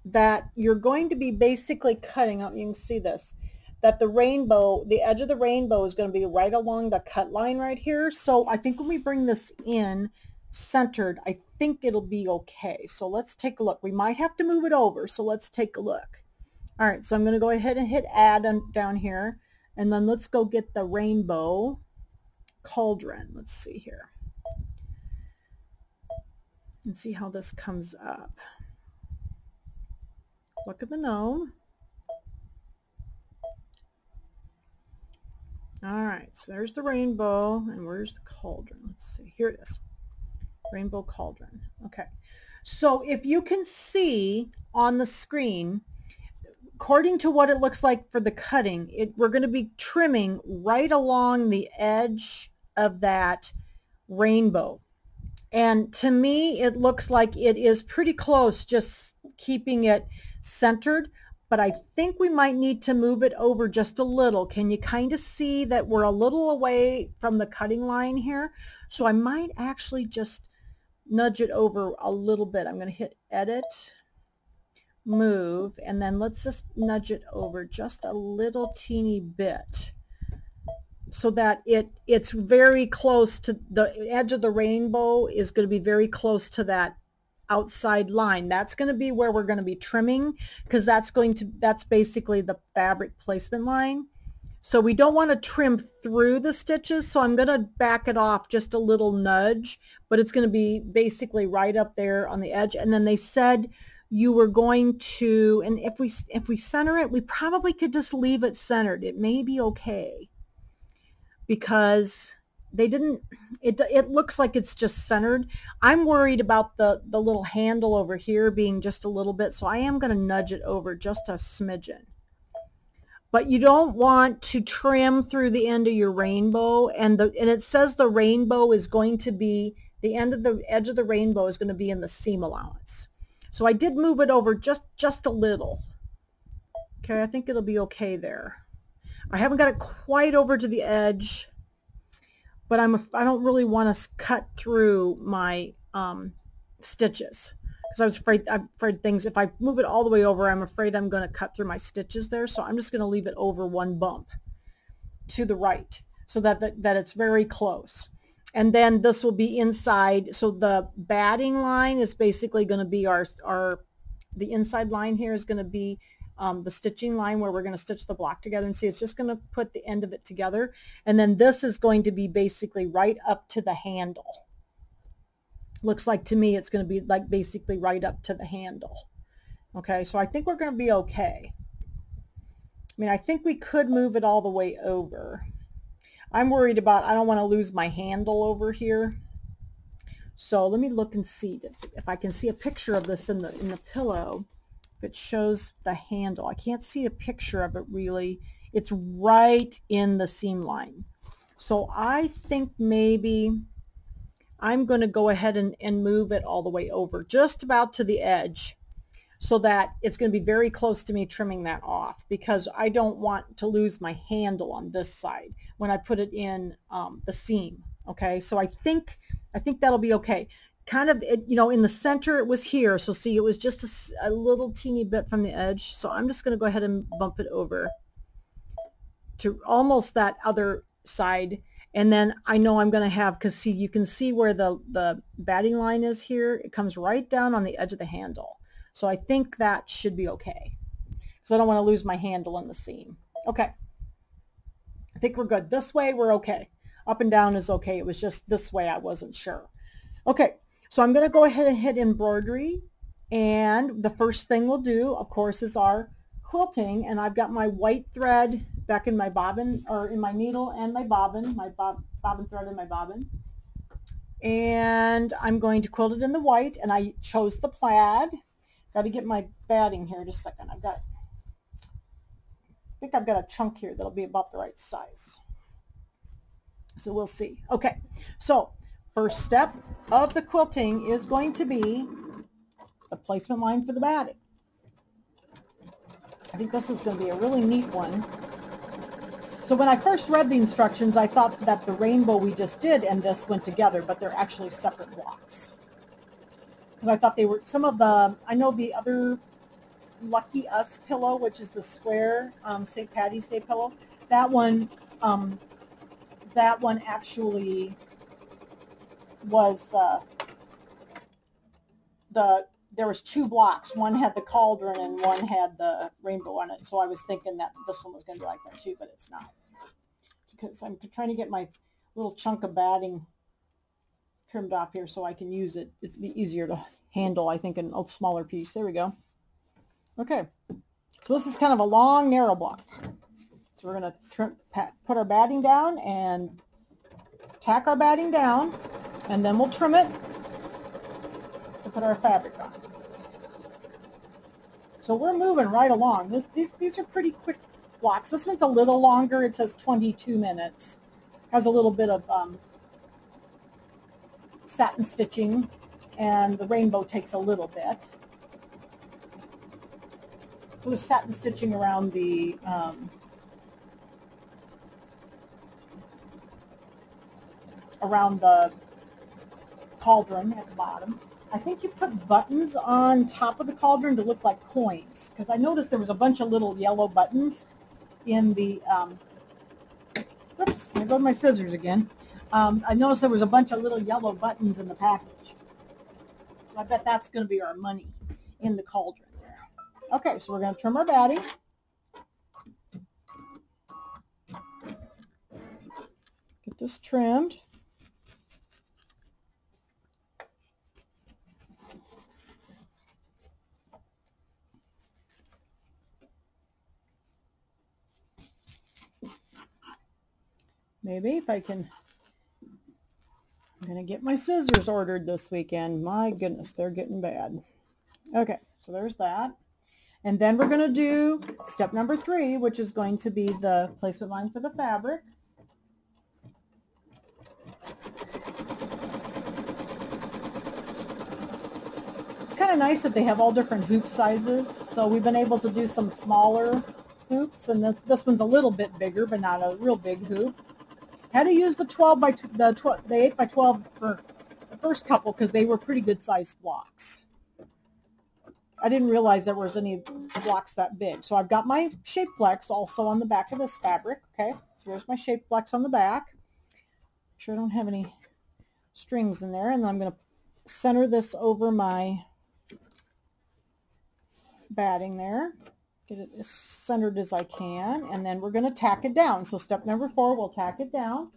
that you're going to be basically cutting out, you can see this, that the rainbow, the edge of the rainbow is going to be right along the cut line right here. So I think when we bring this in centered, I think it'll be okay. So let's take a look. We might have to move it over, so let's take a look. All right, so I'm going to go ahead and hit add down here, and then let's go get the rainbow cauldron. Let's see here. And see how this comes up. Look at the gnome. All right, so there's the rainbow, and where's the cauldron? Let's see, here it is. Rainbow cauldron. Okay, so if you can see on the screen, according to what it looks like for the cutting, it, we're going to be trimming right along the edge of that rainbow. And to me, it looks like it is pretty close, just keeping it centered, but I think we might need to move it over just a little. Can you kind of see that we're a little away from the cutting line here? So I might actually just nudge it over a little bit. I'm going to hit edit, move, and then let's just nudge it over just a little teeny bit so that it it's very close to the edge of the rainbow is going to be very close to that outside line. That's going to be where we're going to be trimming because that's going to, that's basically the fabric placement line. So we don't want to trim through the stitches, so I'm going to back it off just a little nudge, but it's going to be basically right up there on the edge. And then they said you were going to, and if we, if we center it, we probably could just leave it centered. It may be okay because they didn't it it looks like it's just centered. I'm worried about the the little handle over here being just a little bit so i am going to nudge it over just a smidgen. But you don't want to trim through the end of your rainbow and the and it says the rainbow is going to be the end of the edge of the rainbow is going to be in the seam allowance. So i did move it over just just a little. Okay i think it'll be okay there. I haven't got it quite over to the edge but I'm a, I don't really want to cut through my um, stitches. Because I was afraid I'm afraid things if I move it all the way over I'm afraid I'm going to cut through my stitches there. So I'm just going to leave it over one bump to the right so that, that that it's very close. And then this will be inside so the batting line is basically going to be our our the inside line here is going to be um, the stitching line where we're going to stitch the block together and see it's just going to put the end of it together. And then this is going to be basically right up to the handle. Looks like to me it's going to be like basically right up to the handle. Okay so I think we're going to be okay. I mean I think we could move it all the way over. I'm worried about I don't want to lose my handle over here. So let me look and see if I can see a picture of this in the in the pillow it shows the handle. I can't see a picture of it really. It's right in the seam line. So I think maybe I'm going to go ahead and, and move it all the way over just about to the edge so that it's going to be very close to me trimming that off because I don't want to lose my handle on this side when I put it in um, the seam. Okay, so I think I think that'll be okay kind of, it, you know, in the center it was here. So see, it was just a, a little teeny bit from the edge. So I'm just going to go ahead and bump it over to almost that other side. And then I know I'm going to have, because see, you can see where the, the batting line is here. It comes right down on the edge of the handle. So I think that should be okay. Because I don't want to lose my handle in the seam. Okay. I think we're good. This way, we're okay. Up and down is okay. It was just this way I wasn't sure. Okay, so I'm going to go ahead and hit embroidery. And the first thing we'll do, of course, is our quilting. And I've got my white thread back in my bobbin, or in my needle and my bobbin, my bob, bobbin thread and my bobbin. And I'm going to quilt it in the white. And I chose the plaid. Got to get my batting here just a second. I've got, I think I've got a chunk here that'll be about the right size. So we'll see. Okay, so First step of the quilting is going to be the placement line for the batting. I think this is going to be a really neat one. So when I first read the instructions, I thought that the rainbow we just did and this went together, but they're actually separate blocks. Because I thought they were, some of the, I know the other Lucky Us pillow, which is the square um, St. Patty's Day pillow, that one, um, that one actually was uh, the there was two blocks. One had the cauldron and one had the rainbow on it. So I was thinking that this one was going to be like that too, but it's not. Because I'm trying to get my little chunk of batting trimmed off here so I can use it. It's be easier to handle, I think, in a smaller piece. There we go. Okay. So this is kind of a long, narrow block. So we're going to trim, put our batting down and tack our batting down and then we'll trim it to put our fabric on. So we're moving right along. This, these, these are pretty quick blocks. This one's a little longer. It says 22 minutes. Has a little bit of um, satin stitching, and the rainbow takes a little bit. So there's satin stitching around the um, around the cauldron at the bottom. I think you put buttons on top of the cauldron to look like coins because I noticed there was a bunch of little yellow buttons in the, um, oops, there go my scissors again. Um, I noticed there was a bunch of little yellow buttons in the package. So I bet that's going to be our money in the cauldron there. Okay, so we're going to trim our batting. Get this trimmed. Maybe if I can I'm going to get my scissors ordered this weekend. My goodness, they're getting bad. Okay, so there's that. And then we're going to do step number three, which is going to be the placement line for the fabric. It's kind of nice that they have all different hoop sizes. So we've been able to do some smaller hoops, and this, this one's a little bit bigger, but not a real big hoop. Had to use the 12 by the 12, the 8 by 12 for the first couple because they were pretty good sized blocks. I didn't realize there was any blocks that big. So I've got my shape flex also on the back of this fabric. Okay, so there's my shape flex on the back. Make sure I don't have any strings in there. And then I'm going to center this over my batting there. Get it as centered as I can, and then we're going to tack it down. So step number four, we'll tack it down.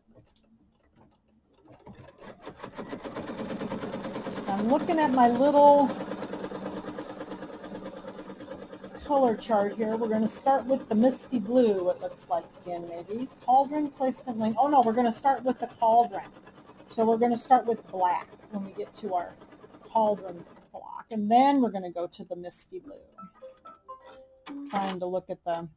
I'm looking at my little color chart here. We're going to start with the misty blue, it looks like again maybe. Cauldron placement lane. Oh no, we're going to start with the cauldron. So we're going to start with black when we get to our cauldron block. And then we're going to go to the misty blue trying to look at the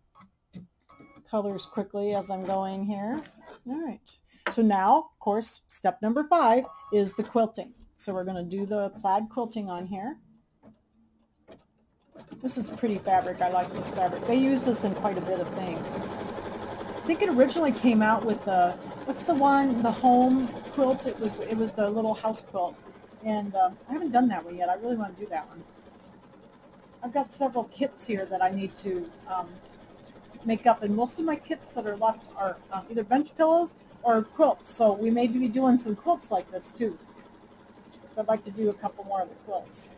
colors quickly as I'm going here. All right. So now, of course, step number five is the quilting. So we're going to do the plaid quilting on here. This is pretty fabric. I like this fabric. They use this in quite a bit of things. I think it originally came out with the, what's the one, the home quilt? It was, it was the little house quilt. And um, I haven't done that one yet. I really want to do that one. I've got several kits here that I need to um, make up, and most of my kits that are left are um, either bench pillows or quilts, so we may be doing some quilts like this too. So I'd like to do a couple more of the quilts.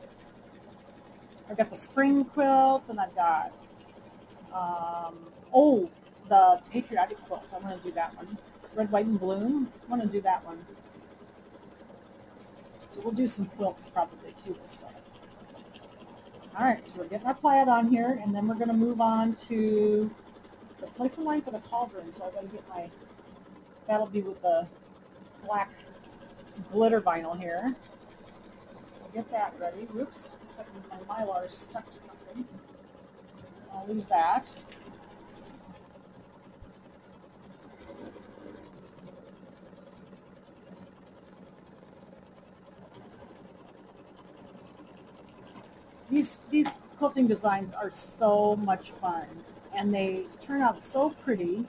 I've got the spring quilt, and I've got, um, oh, the patriotic quilt. I want to do that one. Red, white, and bloom. I want to do that one. So we'll do some quilts probably too this way. All right, so we're getting our plaid on here, and then we're going to move on to the placement line for the cauldron. So I've got to get my, that'll be with the black glitter vinyl here. I'll get that ready. Whoops, looks like my mylar is stuck to something. I'll lose that. These these quilting designs are so much fun and they turn out so pretty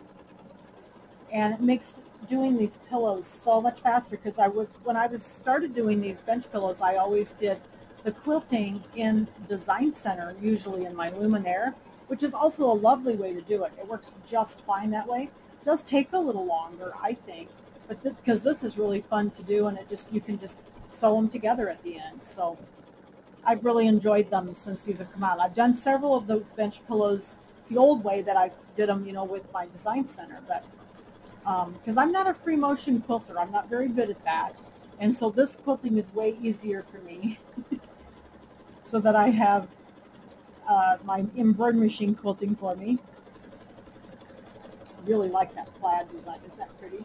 and it makes doing these pillows so much faster because I was when I was started doing these bench pillows I always did the quilting in design center usually in my luminaire which is also a lovely way to do it. It works just fine that way. It does take a little longer I think but because th this is really fun to do and it just you can just sew them together at the end so I've really enjoyed them since these have come out. I've done several of the bench pillows the old way that I did them, you know, with my design center, but because um, I'm not a free motion quilter, I'm not very good at that, and so this quilting is way easier for me, so that I have uh, my embroidery machine quilting for me. I really like that plaid design. Isn't that pretty?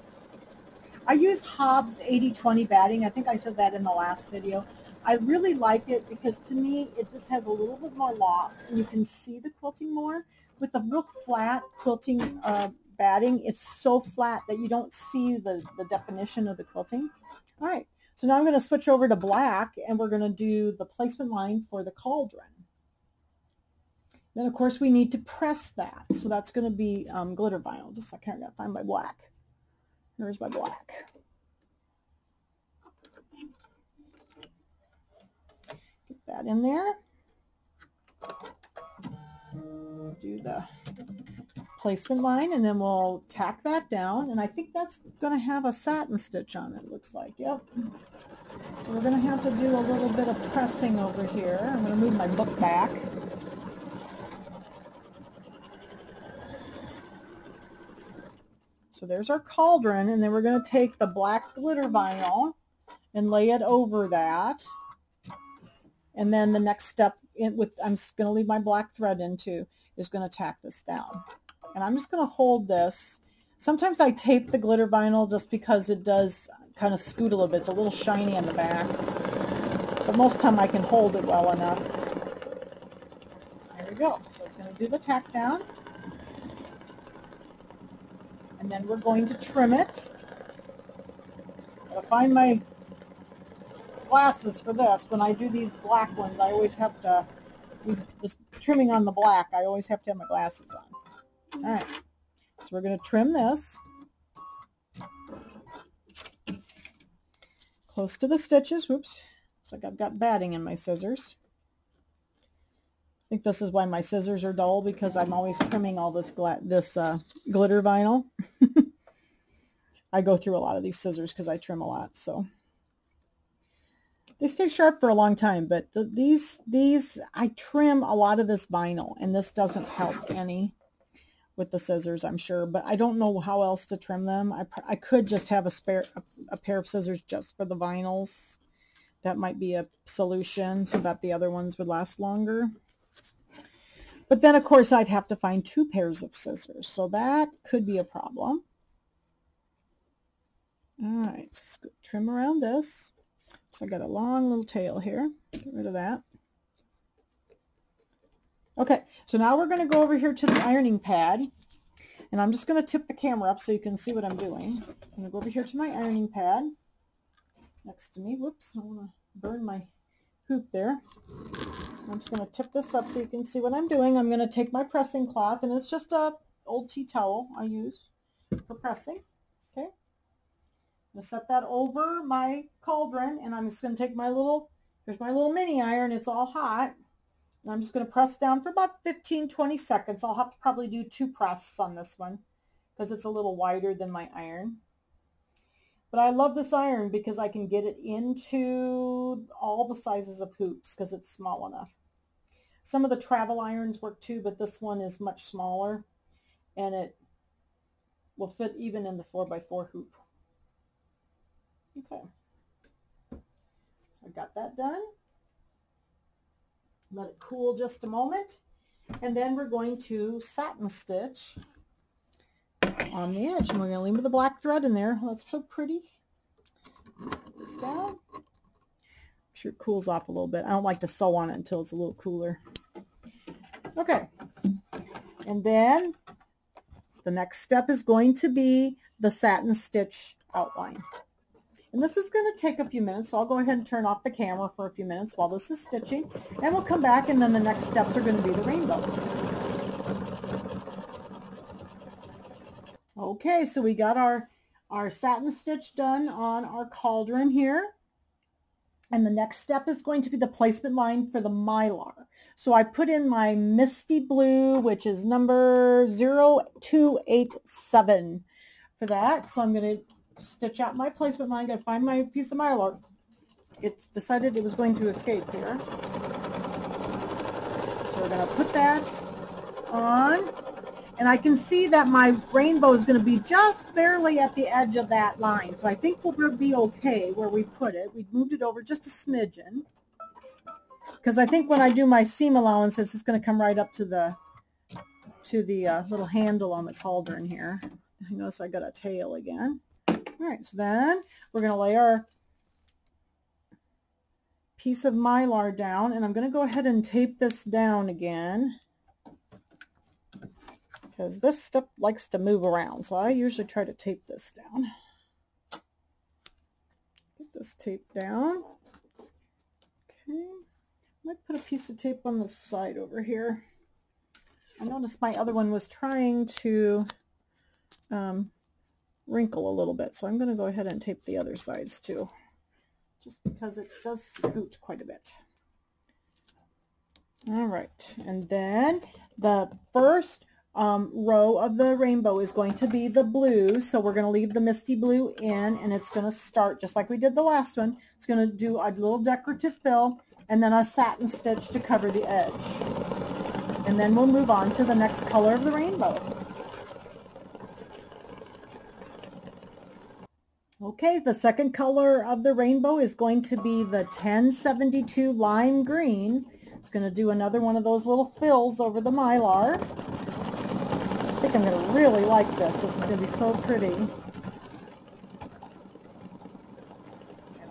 I use Hobbs 80-20 batting. I think I said that in the last video. I really like it because to me it just has a little bit more loft and you can see the quilting more. With the real flat quilting uh, batting, it's so flat that you don't see the, the definition of the quilting. All right, so now I'm going to switch over to black and we're going to do the placement line for the cauldron. Then of course we need to press that. So that's going to be um, glitter vinyl. Just I to find my black. Here's my black. That in there. Do the placement line and then we'll tack that down and I think that's going to have a satin stitch on it looks like yep. So we're going to have to do a little bit of pressing over here. I'm going to move my book back. So there's our cauldron and then we're going to take the black glitter vinyl and lay it over that and then the next step with, I'm going to leave my black thread into, is going to tack this down. And I'm just going to hold this. Sometimes I tape the glitter vinyl just because it does kind of scoot a little bit. It's a little shiny in the back. But most time I can hold it well enough. There we go. So it's going to do the tack down. And then we're going to trim it. Gotta find my glasses for this. When I do these black ones, I always have to, these, this trimming on the black, I always have to have my glasses on. All right, so we're going to trim this. Close to the stitches. Whoops. Looks like I've got batting in my scissors. I think this is why my scissors are dull because I'm always trimming all this this uh, glitter vinyl. I go through a lot of these scissors because I trim a lot. So they stay sharp for a long time, but the, these, these, I trim a lot of this vinyl, and this doesn't help any with the scissors, I'm sure, but I don't know how else to trim them. I, I could just have a spare, a, a pair of scissors just for the vinyls. That might be a solution so that the other ones would last longer. But then, of course, I'd have to find two pairs of scissors, so that could be a problem. All right, trim around this. So I got a long little tail here. Get rid of that. Okay, so now we're going to go over here to the ironing pad. And I'm just going to tip the camera up so you can see what I'm doing. I'm going to go over here to my ironing pad next to me. Whoops, I want to burn my hoop there. I'm just going to tip this up so you can see what I'm doing. I'm going to take my pressing cloth, and it's just a old tea towel I use for pressing. I'm going to set that over my cauldron and I'm just going to take my little, here's my little mini iron. It's all hot. And I'm just going to press down for about 15, 20 seconds. I'll have to probably do two presses on this one because it's a little wider than my iron. But I love this iron because I can get it into all the sizes of hoops because it's small enough. Some of the travel irons work too, but this one is much smaller and it will fit even in the 4x4 hoop. Okay. So I got that done. Let it cool just a moment. And then we're going to satin stitch on the edge. And we're going to leave the black thread in there. That's so pretty. Put this down. Make sure it cools off a little bit. I don't like to sew on it until it's a little cooler. Okay. And then the next step is going to be the satin stitch outline. And this is going to take a few minutes, so I'll go ahead and turn off the camera for a few minutes while this is stitching. And we'll come back and then the next steps are going to be the rainbow. Okay, so we got our, our satin stitch done on our cauldron here. And the next step is going to be the placement line for the mylar. So I put in my Misty Blue, which is number 0287 for that. So I'm going to stitch out my placement line. To find my piece of mylar. It's decided it was going to escape here. So we're going to put that on. And I can see that my rainbow is going to be just barely at the edge of that line. So I think we'll be okay where we put it. We've moved it over just a smidgen. Because I think when I do my seam allowances, it's just going to come right up to the to the uh, little handle on the cauldron here. I notice I got a tail again. All right, so then we're going to lay our piece of mylar down, and I'm going to go ahead and tape this down again because this stuff likes to move around, so I usually try to tape this down. Get this tape down. Okay, I might put a piece of tape on the side over here. I noticed my other one was trying to um, wrinkle a little bit. So I'm going to go ahead and tape the other sides too, just because it does scoot quite a bit. All right, and then the first um, row of the rainbow is going to be the blue. So we're going to leave the misty blue in and it's going to start just like we did the last one. It's going to do a little decorative fill and then a satin stitch to cover the edge. And then we'll move on to the next color of the rainbow. Okay, the second color of the rainbow is going to be the 1072 lime green. It's going to do another one of those little fills over the mylar. I think I'm going to really like this. This is going to be so pretty. And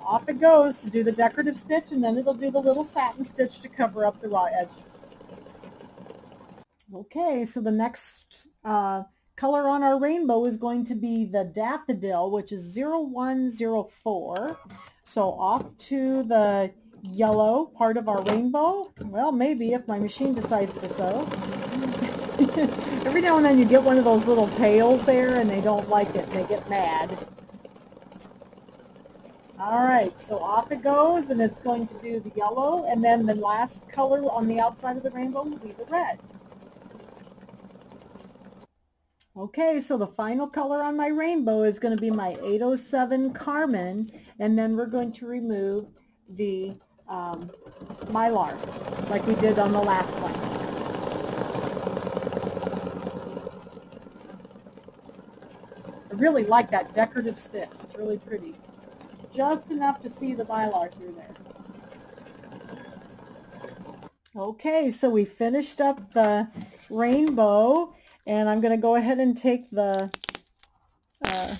off it goes to do the decorative stitch, and then it'll do the little satin stitch to cover up the raw edges. Okay, so the next uh, color on our rainbow is going to be the daffodil, which is 0104. So off to the yellow part of our rainbow. Well, maybe if my machine decides to sew. Every now and then you get one of those little tails there and they don't like it. They get mad. All right, so off it goes and it's going to do the yellow and then the last color on the outside of the rainbow will be the red. Okay, so the final color on my rainbow is going to be my 807 Carmine, and then we're going to remove the um, mylar like we did on the last one. I really like that decorative stick. It's really pretty. Just enough to see the mylar through there. Okay, so we finished up the rainbow and I'm going to go ahead and take the uh,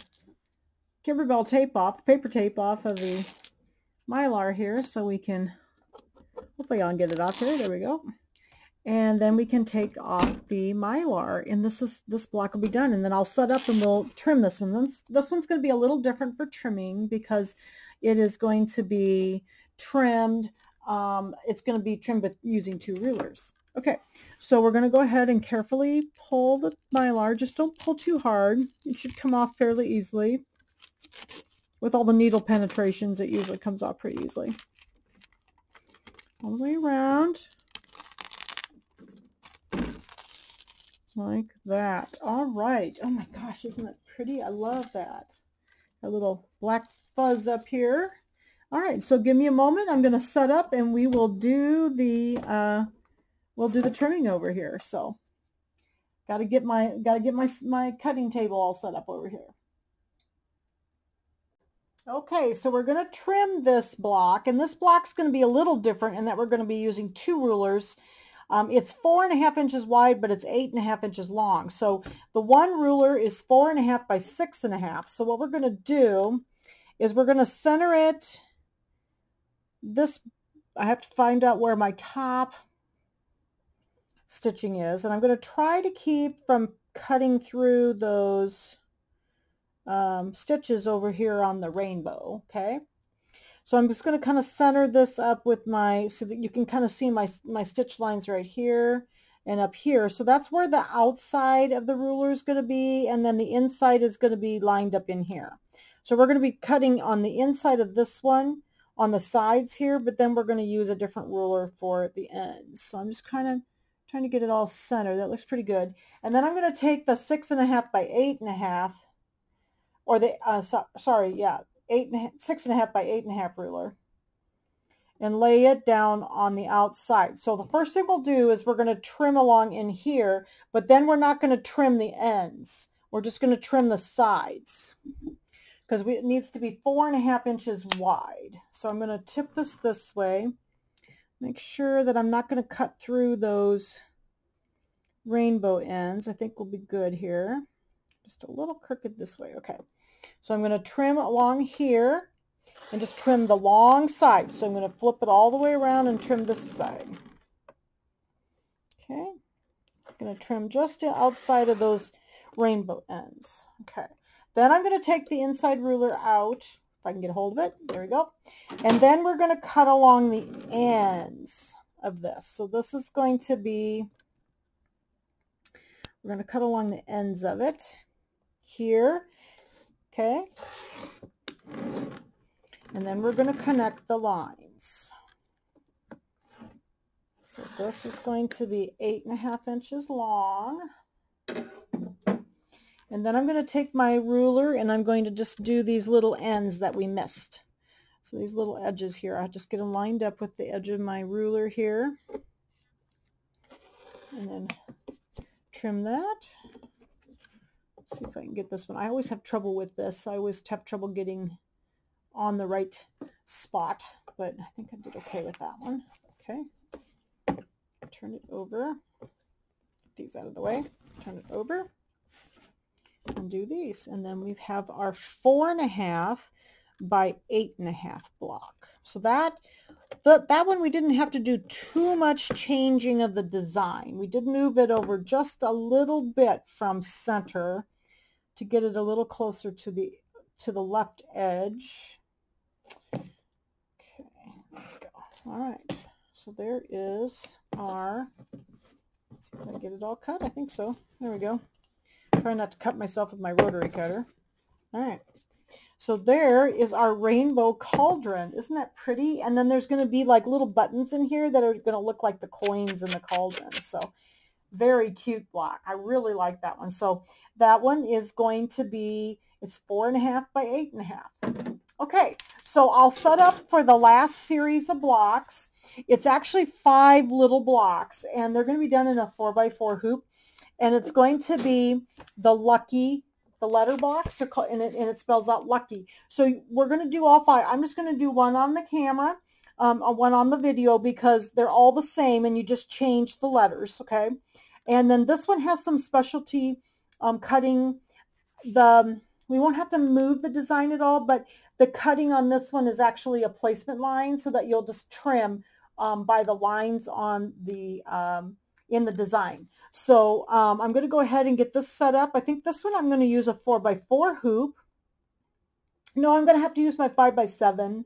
Kimberbell tape off, paper tape off of the mylar here so we can, hopefully I'll get it off here, there we go. And then we can take off the mylar and this is this block will be done and then I'll set up and we'll trim this one. This, this one's going to be a little different for trimming because it is going to be trimmed. Um, it's going to be trimmed with using two rulers. Okay, so we're going to go ahead and carefully pull the mylar. Just don't pull too hard. It should come off fairly easily. With all the needle penetrations, it usually comes off pretty easily. All the way around. Like that. All right. Oh my gosh, isn't that pretty? I love that. A little black fuzz up here. All right, so give me a moment. I'm going to set up and we will do the uh, we'll do the trimming over here. So got to get my got to get my my cutting table all set up over here. Okay, so we're going to trim this block, and this block's going to be a little different in that we're going to be using two rulers. Um, it's four and a half inches wide, but it's eight and a half inches long. So the one ruler is four and a half by six and a half. So what we're going to do is we're going to center it. This, I have to find out where my top stitching is. And I'm going to try to keep from cutting through those um, stitches over here on the rainbow. Okay. So I'm just going to kind of center this up with my, so that you can kind of see my, my stitch lines right here and up here. So that's where the outside of the ruler is going to be, and then the inside is going to be lined up in here. So we're going to be cutting on the inside of this one on the sides here, but then we're going to use a different ruler for the ends. So I'm just kind of trying to get it all centered. That looks pretty good. And then I'm going to take the six and a half by eight and a half, or the, uh, so, sorry, yeah, eight and a half, six and a half by eight and a half ruler and lay it down on the outside. So the first thing we'll do is we're going to trim along in here, but then we're not going to trim the ends. We're just going to trim the sides because it needs to be four and a half inches wide. So I'm going to tip this this way Make sure that I'm not going to cut through those rainbow ends. I think we'll be good here. Just a little crooked this way. Okay. So I'm going to trim along here and just trim the long side. So I'm going to flip it all the way around and trim this side. Okay. I'm going to trim just outside of those rainbow ends. Okay. Then I'm going to take the inside ruler out if I can get a hold of it. There we go. And then we're going to cut along the ends of this. So this is going to be, we're going to cut along the ends of it here. Okay. And then we're going to connect the lines. So this is going to be eight and a half inches long. And then I'm going to take my ruler and I'm going to just do these little ends that we missed. So these little edges here, I'll just get them lined up with the edge of my ruler here. And then trim that. See if I can get this one. I always have trouble with this. I always have trouble getting on the right spot, but I think I did okay with that one. Okay. Turn it over. Get these out of the way. Turn it over and do these. And then we have our four and a half by eight and a half block. So that, the, that one we didn't have to do too much changing of the design. We did move it over just a little bit from center to get it a little closer to the to the left edge. Okay. All right, so there is our, see if I get it all cut. I think so. There we go. Try not to cut myself with my rotary cutter. All right. So there is our rainbow cauldron. Isn't that pretty? And then there's going to be like little buttons in here that are going to look like the coins in the cauldron. So very cute block. I really like that one. So that one is going to be, it's four and a half by eight and a half. Okay, so I'll set up for the last series of blocks. It's actually five little blocks, and they're going to be done in a four by four hoop. And it's going to be the lucky, the letter box, and it, and it spells out lucky. So we're going to do all five. I'm just going to do one on the camera, um, one on the video, because they're all the same, and you just change the letters, okay? And then this one has some specialty um, cutting. The We won't have to move the design at all, but the cutting on this one is actually a placement line so that you'll just trim um, by the lines on the um, in the design. So um, I'm going to go ahead and get this set up. I think this one I'm going to use a 4x4 hoop. No, I'm going to have to use my 5x7.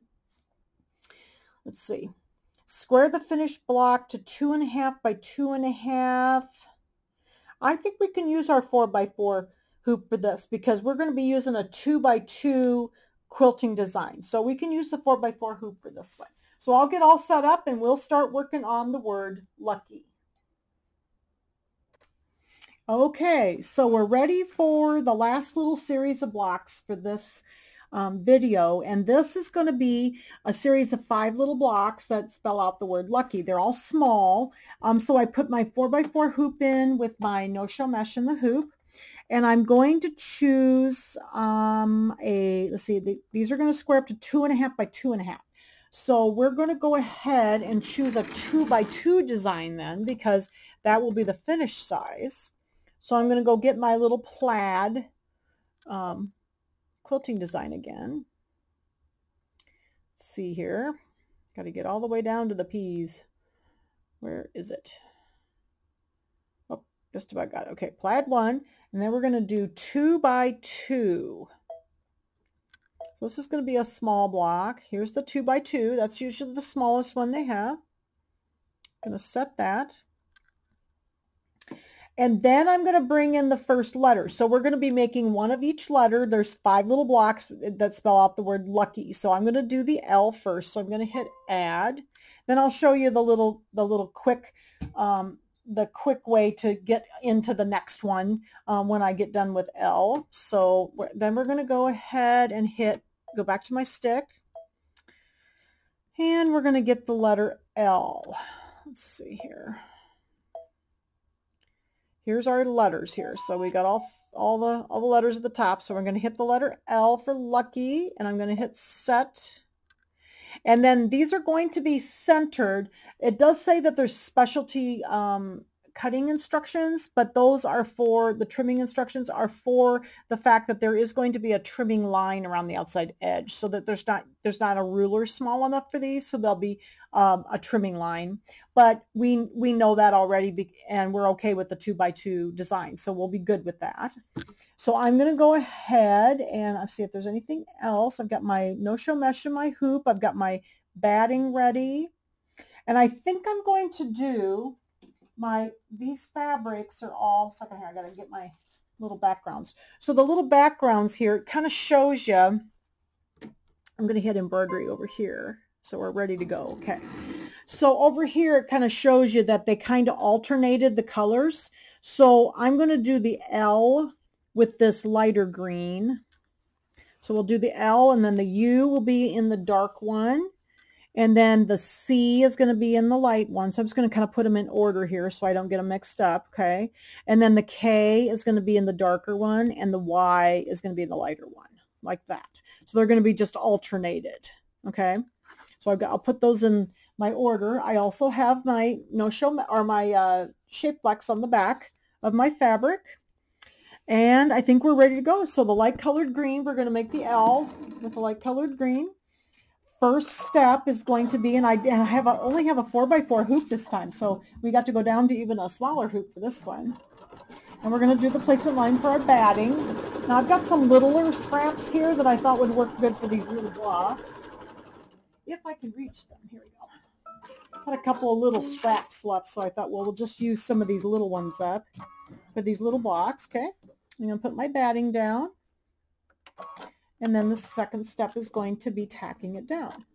Let's see. Square the finished block to two and a half by two and a half. I think we can use our 4x4 hoop for this because we're going to be using a 2 by 2 quilting design. So we can use the 4x4 hoop for this one. So I'll get all set up and we'll start working on the word lucky. Okay, so we're ready for the last little series of blocks for this um, video. And this is going to be a series of five little blocks that spell out the word lucky. They're all small. Um, so I put my 4x4 hoop in with my no-show mesh in the hoop and I'm going to choose um, a, let's see, the, these are going to square up to two and a half by two and a half. So we're going to go ahead and choose a two by two design then because that will be the finished size. So I'm going to go get my little plaid um, quilting design again. Let's see here. Got to get all the way down to the P's. Where is it? Oh, just about got it. Okay, plaid one. And then we're going to do two by two. So this is going to be a small block. Here's the two by two. That's usually the smallest one they have. I'm going to set that. And then I'm going to bring in the first letter. So we're going to be making one of each letter. There's five little blocks that spell out the word lucky. So I'm going to do the L first. So I'm going to hit add. Then I'll show you the little, the little quick um, the quick way to get into the next one um, when I get done with L. So then we're going to go ahead and hit, go back to my stick, and we're going to get the letter L. Let's see here. Here's our letters here. So we got all all the all the letters at the top. So we're going to hit the letter L for lucky, and I'm going to hit set and then these are going to be centered. It does say that there's specialty um, cutting instructions, but those are for, the trimming instructions are for the fact that there is going to be a trimming line around the outside edge so that there's not, there's not a ruler small enough for these, so there'll be um, a trimming line. But we, we know that already and we're okay with the two by two design, so we'll be good with that. So I'm going to go ahead and I'll see if there's anything else. I've got my no-show mesh in my hoop. I've got my batting ready. And I think I'm going to do my, these fabrics are all, second here, I got to get my little backgrounds. So the little backgrounds here, kind of shows you, I'm to hit embroidery over here. So we're ready to go. Okay. So over here, it kind of shows you that they kind of alternated the colors. So I'm going to do the L with this lighter green. So we'll do the L and then the U will be in the dark one. And then the C is going to be in the light one. So I'm just going to kind of put them in order here so I don't get them mixed up. Okay. And then the K is going to be in the darker one and the Y is going to be in the lighter one like that. So they're going to be just alternated. Okay. So I've got, I'll put those in my order. I also have my no-show or my uh, shape flex on the back of my fabric. And I think we're ready to go. So the light colored green, we're going to make the L with the light colored green first step is going to be, and I, and I have a, only have a 4x4 hoop this time, so we got to go down to even a smaller hoop for this one. And we're going to do the placement line for our batting. Now I've got some littler scraps here that I thought would work good for these little blocks. If I can reach them. Here we go. Got a couple of little scraps left, so I thought, well, we'll just use some of these little ones up for these little blocks. Okay. I'm going to put my batting down. And then the second step is going to be tacking it down.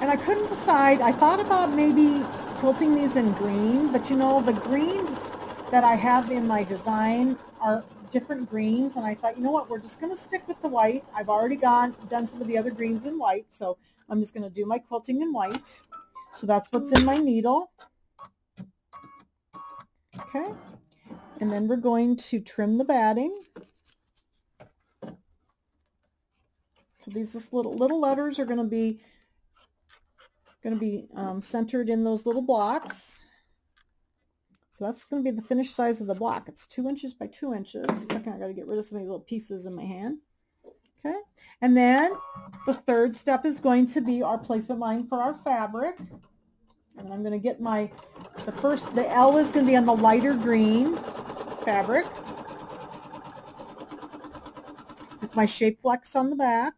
And I couldn't decide. I thought about maybe quilting these in green, but you know, the greens that I have in my design are different greens, and I thought, you know what, we're just going to stick with the white. I've already gone done some of the other greens in white, so I'm just going to do my quilting in white. So that's what's in my needle. Okay, and then we're going to trim the batting. So these little little letters are going to be going to be um, centered in those little blocks. So that's going to be the finished size of the block. It's two inches by two inches. Second, I got to get rid of some of these little pieces in my hand. Okay, and then the third step is going to be our placement line for our fabric. And I'm going to get my, the first, the L is going to be on the lighter green fabric. With my Shapeflex on the back.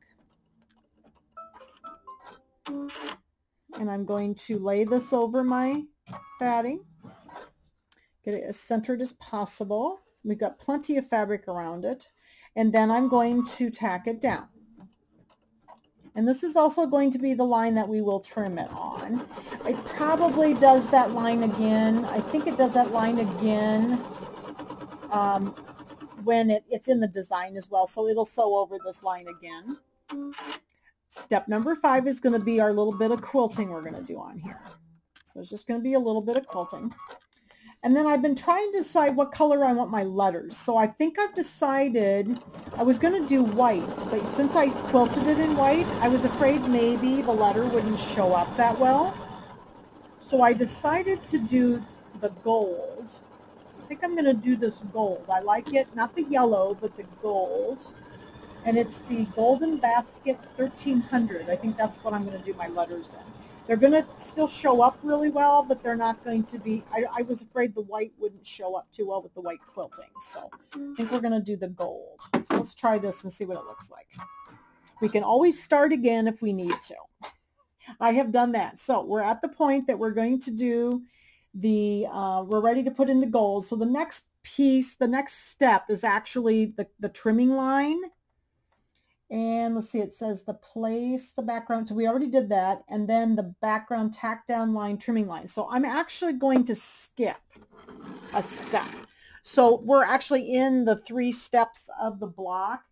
And I'm going to lay this over my batting. Get it as centered as possible. We've got plenty of fabric around it. And then I'm going to tack it down. And this is also going to be the line that we will trim it on. It probably does that line again. I think it does that line again um, when it, it's in the design as well. So it'll sew over this line again. Step number five is going to be our little bit of quilting we're going to do on here. So it's just going to be a little bit of quilting. And then I've been trying to decide what color I want my letters. So I think I've decided I was going to do white, but since I quilted it in white, I was afraid maybe the letter wouldn't show up that well. So I decided to do the gold. Think I'm going to do this gold. I like it, not the yellow, but the gold. And it's the Golden Basket 1300. I think that's what I'm going to do my letters in. They're going to still show up really well, but they're not going to be, I, I, was afraid the white wouldn't show up too well with the white quilting. So I think we're going to do the gold. So let's try this and see what it looks like. We can always start again if we need to. I have done that. So we're at the point that we're going to do the, uh, we're ready to put in the goals. So the next piece, the next step is actually the, the trimming line. And let's see, it says the place, the background. So we already did that. And then the background tack down line, trimming line. So I'm actually going to skip a step. So we're actually in the three steps of the block.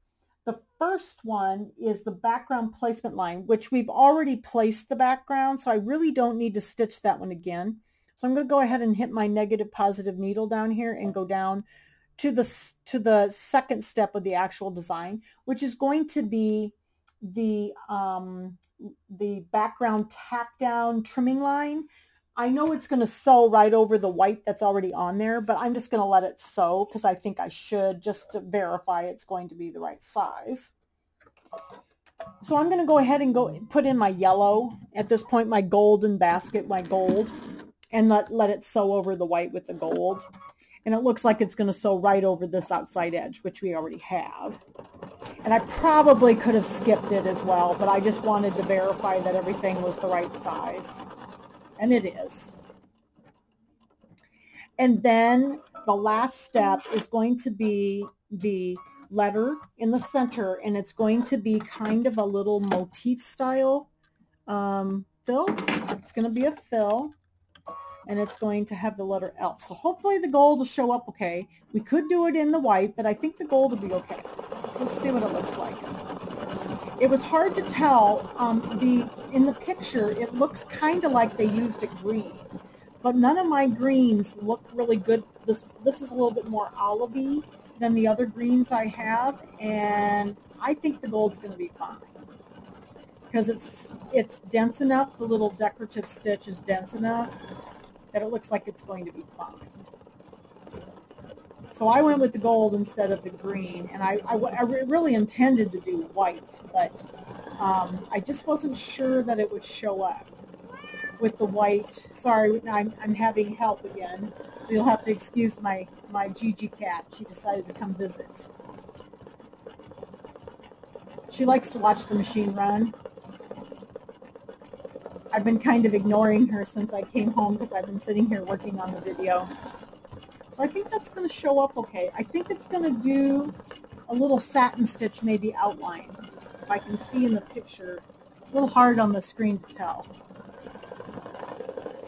The first one is the background placement line, which we've already placed the background. So I really don't need to stitch that one again. So I'm going to go ahead and hit my negative positive needle down here and go down to the to the second step of the actual design, which is going to be the um, the background tack down trimming line. I know it's going to sew right over the white that's already on there, but I'm just going to let it sew because I think I should just to verify it's going to be the right size. So I'm going to go ahead and go put in my yellow at this point, my golden basket, my gold, and let, let it sew over the white with the gold and it looks like it's going to sew right over this outside edge, which we already have. And I probably could have skipped it as well, but I just wanted to verify that everything was the right size. And it is. And then the last step is going to be the letter in the center, and it's going to be kind of a little motif style um, fill. It's going to be a fill and it's going to have the letter L. So hopefully the gold will show up okay. We could do it in the white, but I think the gold will be okay. So let's see what it looks like. It was hard to tell. Um, the In the picture, it looks kind of like they used a green, but none of my greens look really good. This, this is a little bit more olivey than the other greens I have, and I think the gold's going to be fine because it's it's dense enough. The little decorative stitch is dense enough that it looks like it's going to be fine. So I went with the gold instead of the green, and I, I, I really intended to do white, but um, I just wasn't sure that it would show up with the white. Sorry, I'm, I'm having help again, so you'll have to excuse my, my Gigi cat. She decided to come visit. She likes to watch the machine run. I've been kind of ignoring her since I came home because I've been sitting here working on the video. So I think that's going to show up okay. I think it's going to do a little satin stitch maybe outline. If I can see in the picture. It's a little hard on the screen to tell.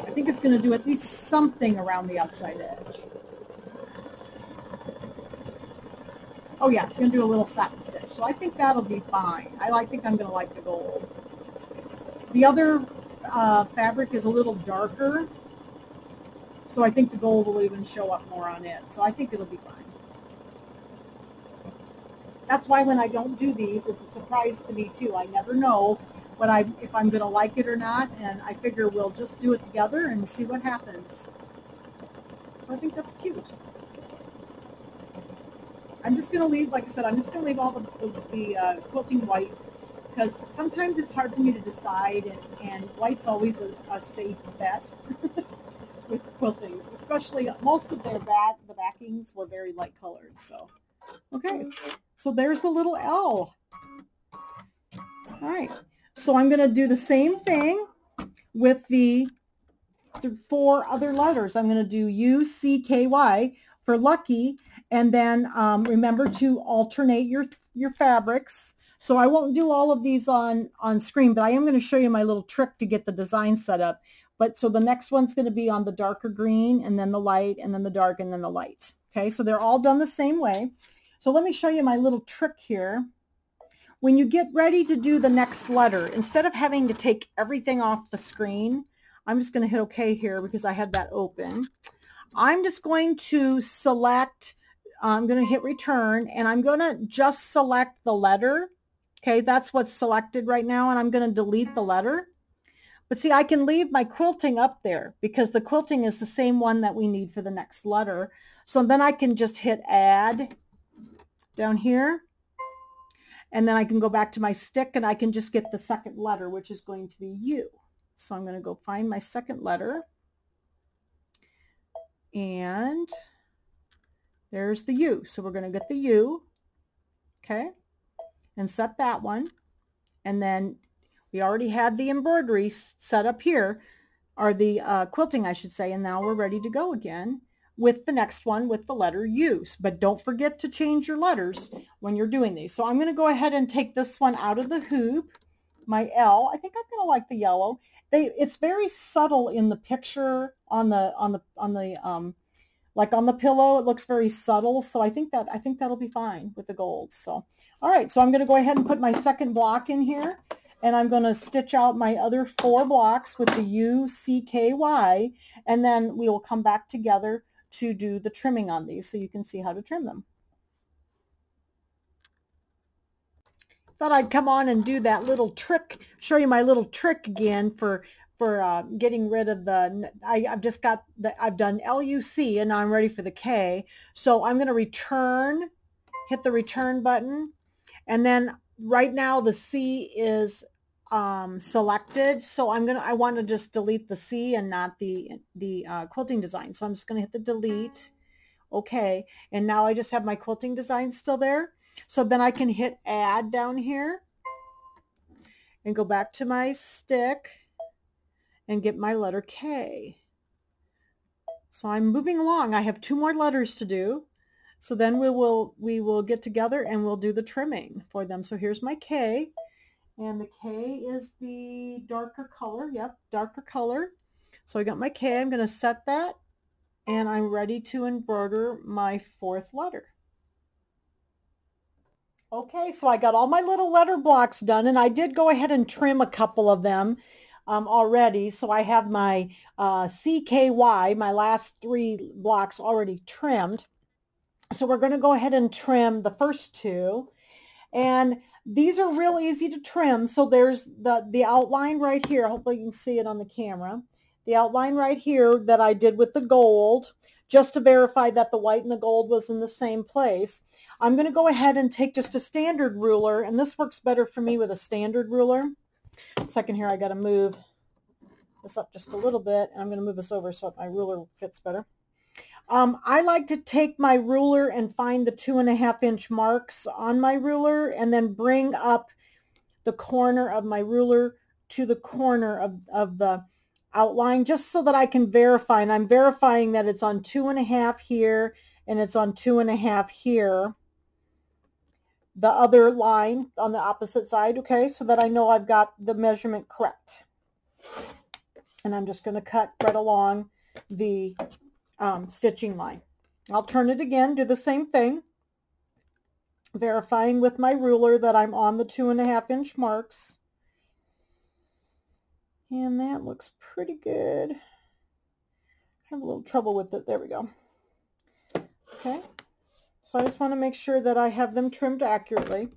I think it's going to do at least something around the outside edge. Oh yeah, it's going to do a little satin stitch. So I think that'll be fine. I like, think I'm going to like the gold. The other uh, fabric is a little darker. So I think the gold will even show up more on it. So I think it'll be fine. That's why when I don't do these, it's a surprise to me too. I never know what I if I'm going to like it or not, and I figure we'll just do it together and see what happens. So I think that's cute. I'm just going to leave, like I said, I'm just going to leave all the, the, the uh, quilting white because sometimes it's hard for me to decide, and, and white's always a, a safe bet with quilting, especially most of their back, the backings were very light colored. So, okay, so there's the little L. All right, so I'm going to do the same thing with the, the four other letters. I'm going to do U, C, K, Y for lucky, and then um, remember to alternate your, your fabrics. So I won't do all of these on, on screen, but I am going to show you my little trick to get the design set up. But so the next one's going to be on the darker green, and then the light, and then the dark, and then the light. Okay, so they're all done the same way. So let me show you my little trick here. When you get ready to do the next letter, instead of having to take everything off the screen, I'm just going to hit OK here because I had that open. I'm just going to select, I'm going to hit return, and I'm going to just select the letter. Okay, that's what's selected right now, and I'm going to delete the letter. But see, I can leave my quilting up there because the quilting is the same one that we need for the next letter. So then I can just hit add down here and then I can go back to my stick and I can just get the second letter, which is going to be U. So I'm going to go find my second letter. And there's the U. So we're going to get the U. Okay. And set that one. And then we already had the embroidery set up here, or the uh, quilting, I should say. And now we're ready to go again with the next one with the letter U. But don't forget to change your letters when you're doing these. So I'm going to go ahead and take this one out of the hoop, my L. I think I'm going to like the yellow. They, it's very subtle in the picture on the on the on the um, like on the pillow. It looks very subtle, so I think that I think that'll be fine with the gold. So all right, so I'm going to go ahead and put my second block in here and I'm going to stitch out my other four blocks with the U, C, K, Y, and then we will come back together to do the trimming on these so you can see how to trim them. Thought I'd come on and do that little trick, show you my little trick again for for uh, getting rid of the, I, have just got, the, I've done LUC and now I'm ready for the K. So I'm going to return, hit the return button. And then right now the C is um, selected. So I'm going to, I want to just delete the C and not the, the uh, quilting design. So I'm just going to hit the delete. Okay. And now I just have my quilting design still there. So then I can hit add down here and go back to my stick and get my letter K. So I'm moving along. I have two more letters to do. So then we will, we will get together and we'll do the trimming for them. So here's my K. And the K is the darker color. Yep, darker color. So I got my K. I'm going to set that. And I'm ready to embroider my fourth letter. Okay, so I got all my little letter blocks done. And I did go ahead and trim a couple of them um, already. So I have my uh, CKY, my last three blocks already trimmed. So we're going to go ahead and trim the first two. And these are real easy to trim. So there's the, the outline right here. Hopefully you can see it on the camera. The outline right here that I did with the gold, just to verify that the white and the gold was in the same place. I'm going to go ahead and take just a standard ruler, and this works better for me with a standard ruler. Second here, I got to move this up just a little bit, and I'm going to move this over so that my ruler fits better. Um, I like to take my ruler and find the two and a half inch marks on my ruler and then bring up the corner of my ruler to the corner of, of the outline just so that I can verify. And I'm verifying that it's on two and a half here and it's on two and a half here. The other line on the opposite side, okay, so that I know I've got the measurement correct. And I'm just going to cut right along the um, stitching line. I'll turn it again, do the same thing. verifying with my ruler that I'm on the two and a half inch marks. And that looks pretty good. I have a little trouble with it. There we go. Okay. So I just want to make sure that I have them trimmed accurately.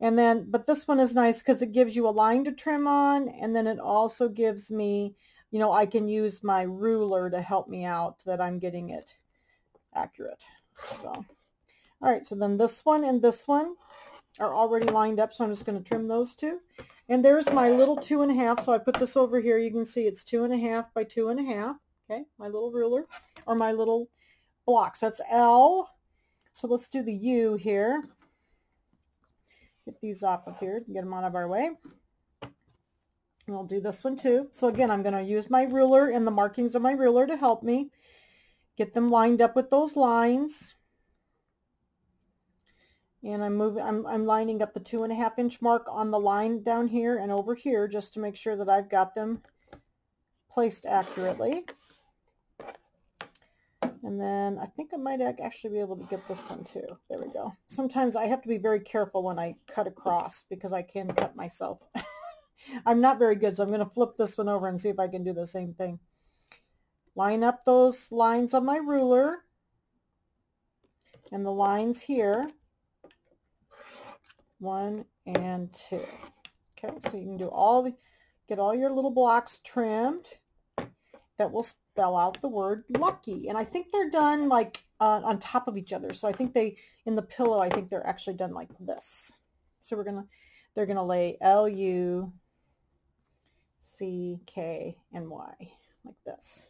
And then, but this one is nice because it gives you a line to trim on, and then it also gives me, you know, I can use my ruler to help me out that I'm getting it accurate. So, all right, so then this one and this one are already lined up, so I'm just going to trim those two. And there's my little two and a half. So I put this over here. You can see it's two and a half by two and a half. Okay, my little ruler or my little blocks. That's L. So let's do the U here. Get these off of here, get them out of our way. And I'll do this one too. So again, I'm going to use my ruler and the markings of my ruler to help me get them lined up with those lines and I'm moving I'm, I'm lining up the two and a half inch mark on the line down here and over here just to make sure that I've got them placed accurately and then I think I might actually be able to get this one too. There we go. Sometimes I have to be very careful when I cut across because I can cut myself. I'm not very good so I'm going to flip this one over and see if I can do the same thing. Line up those lines on my ruler. And the lines here. One and two. Okay, so you can do all the, get all your little blocks trimmed. That will spell out the word lucky. And I think they're done like uh, on top of each other. So I think they, in the pillow, I think they're actually done like this. So we're going to, they're going to lay L-U, C, K, and Y like this.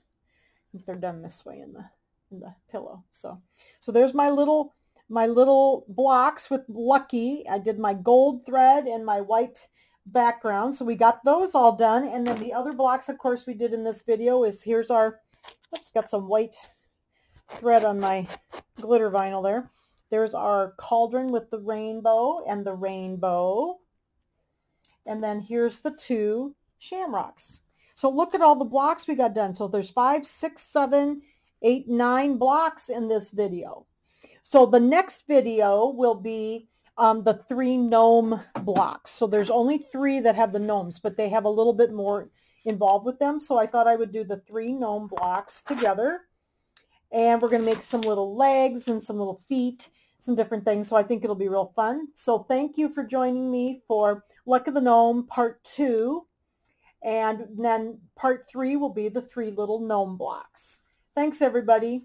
If they're done this way in the, in the pillow. So, so there's my little my little blocks with Lucky. I did my gold thread and my white background. So we got those all done. And then the other blocks, of course, we did in this video is here's our, oops, got some white thread on my glitter vinyl there. There's our cauldron with the rainbow and the rainbow. And then here's the two shamrocks. So look at all the blocks we got done. So there's five, six, seven, eight, nine blocks in this video. So the next video will be um, the three gnome blocks. So there's only three that have the gnomes, but they have a little bit more involved with them. So I thought I would do the three gnome blocks together. And we're going to make some little legs and some little feet, some different things. So I think it'll be real fun. So thank you for joining me for Luck of the Gnome Part 2. And then Part 3 will be the three little gnome blocks. Thanks, everybody.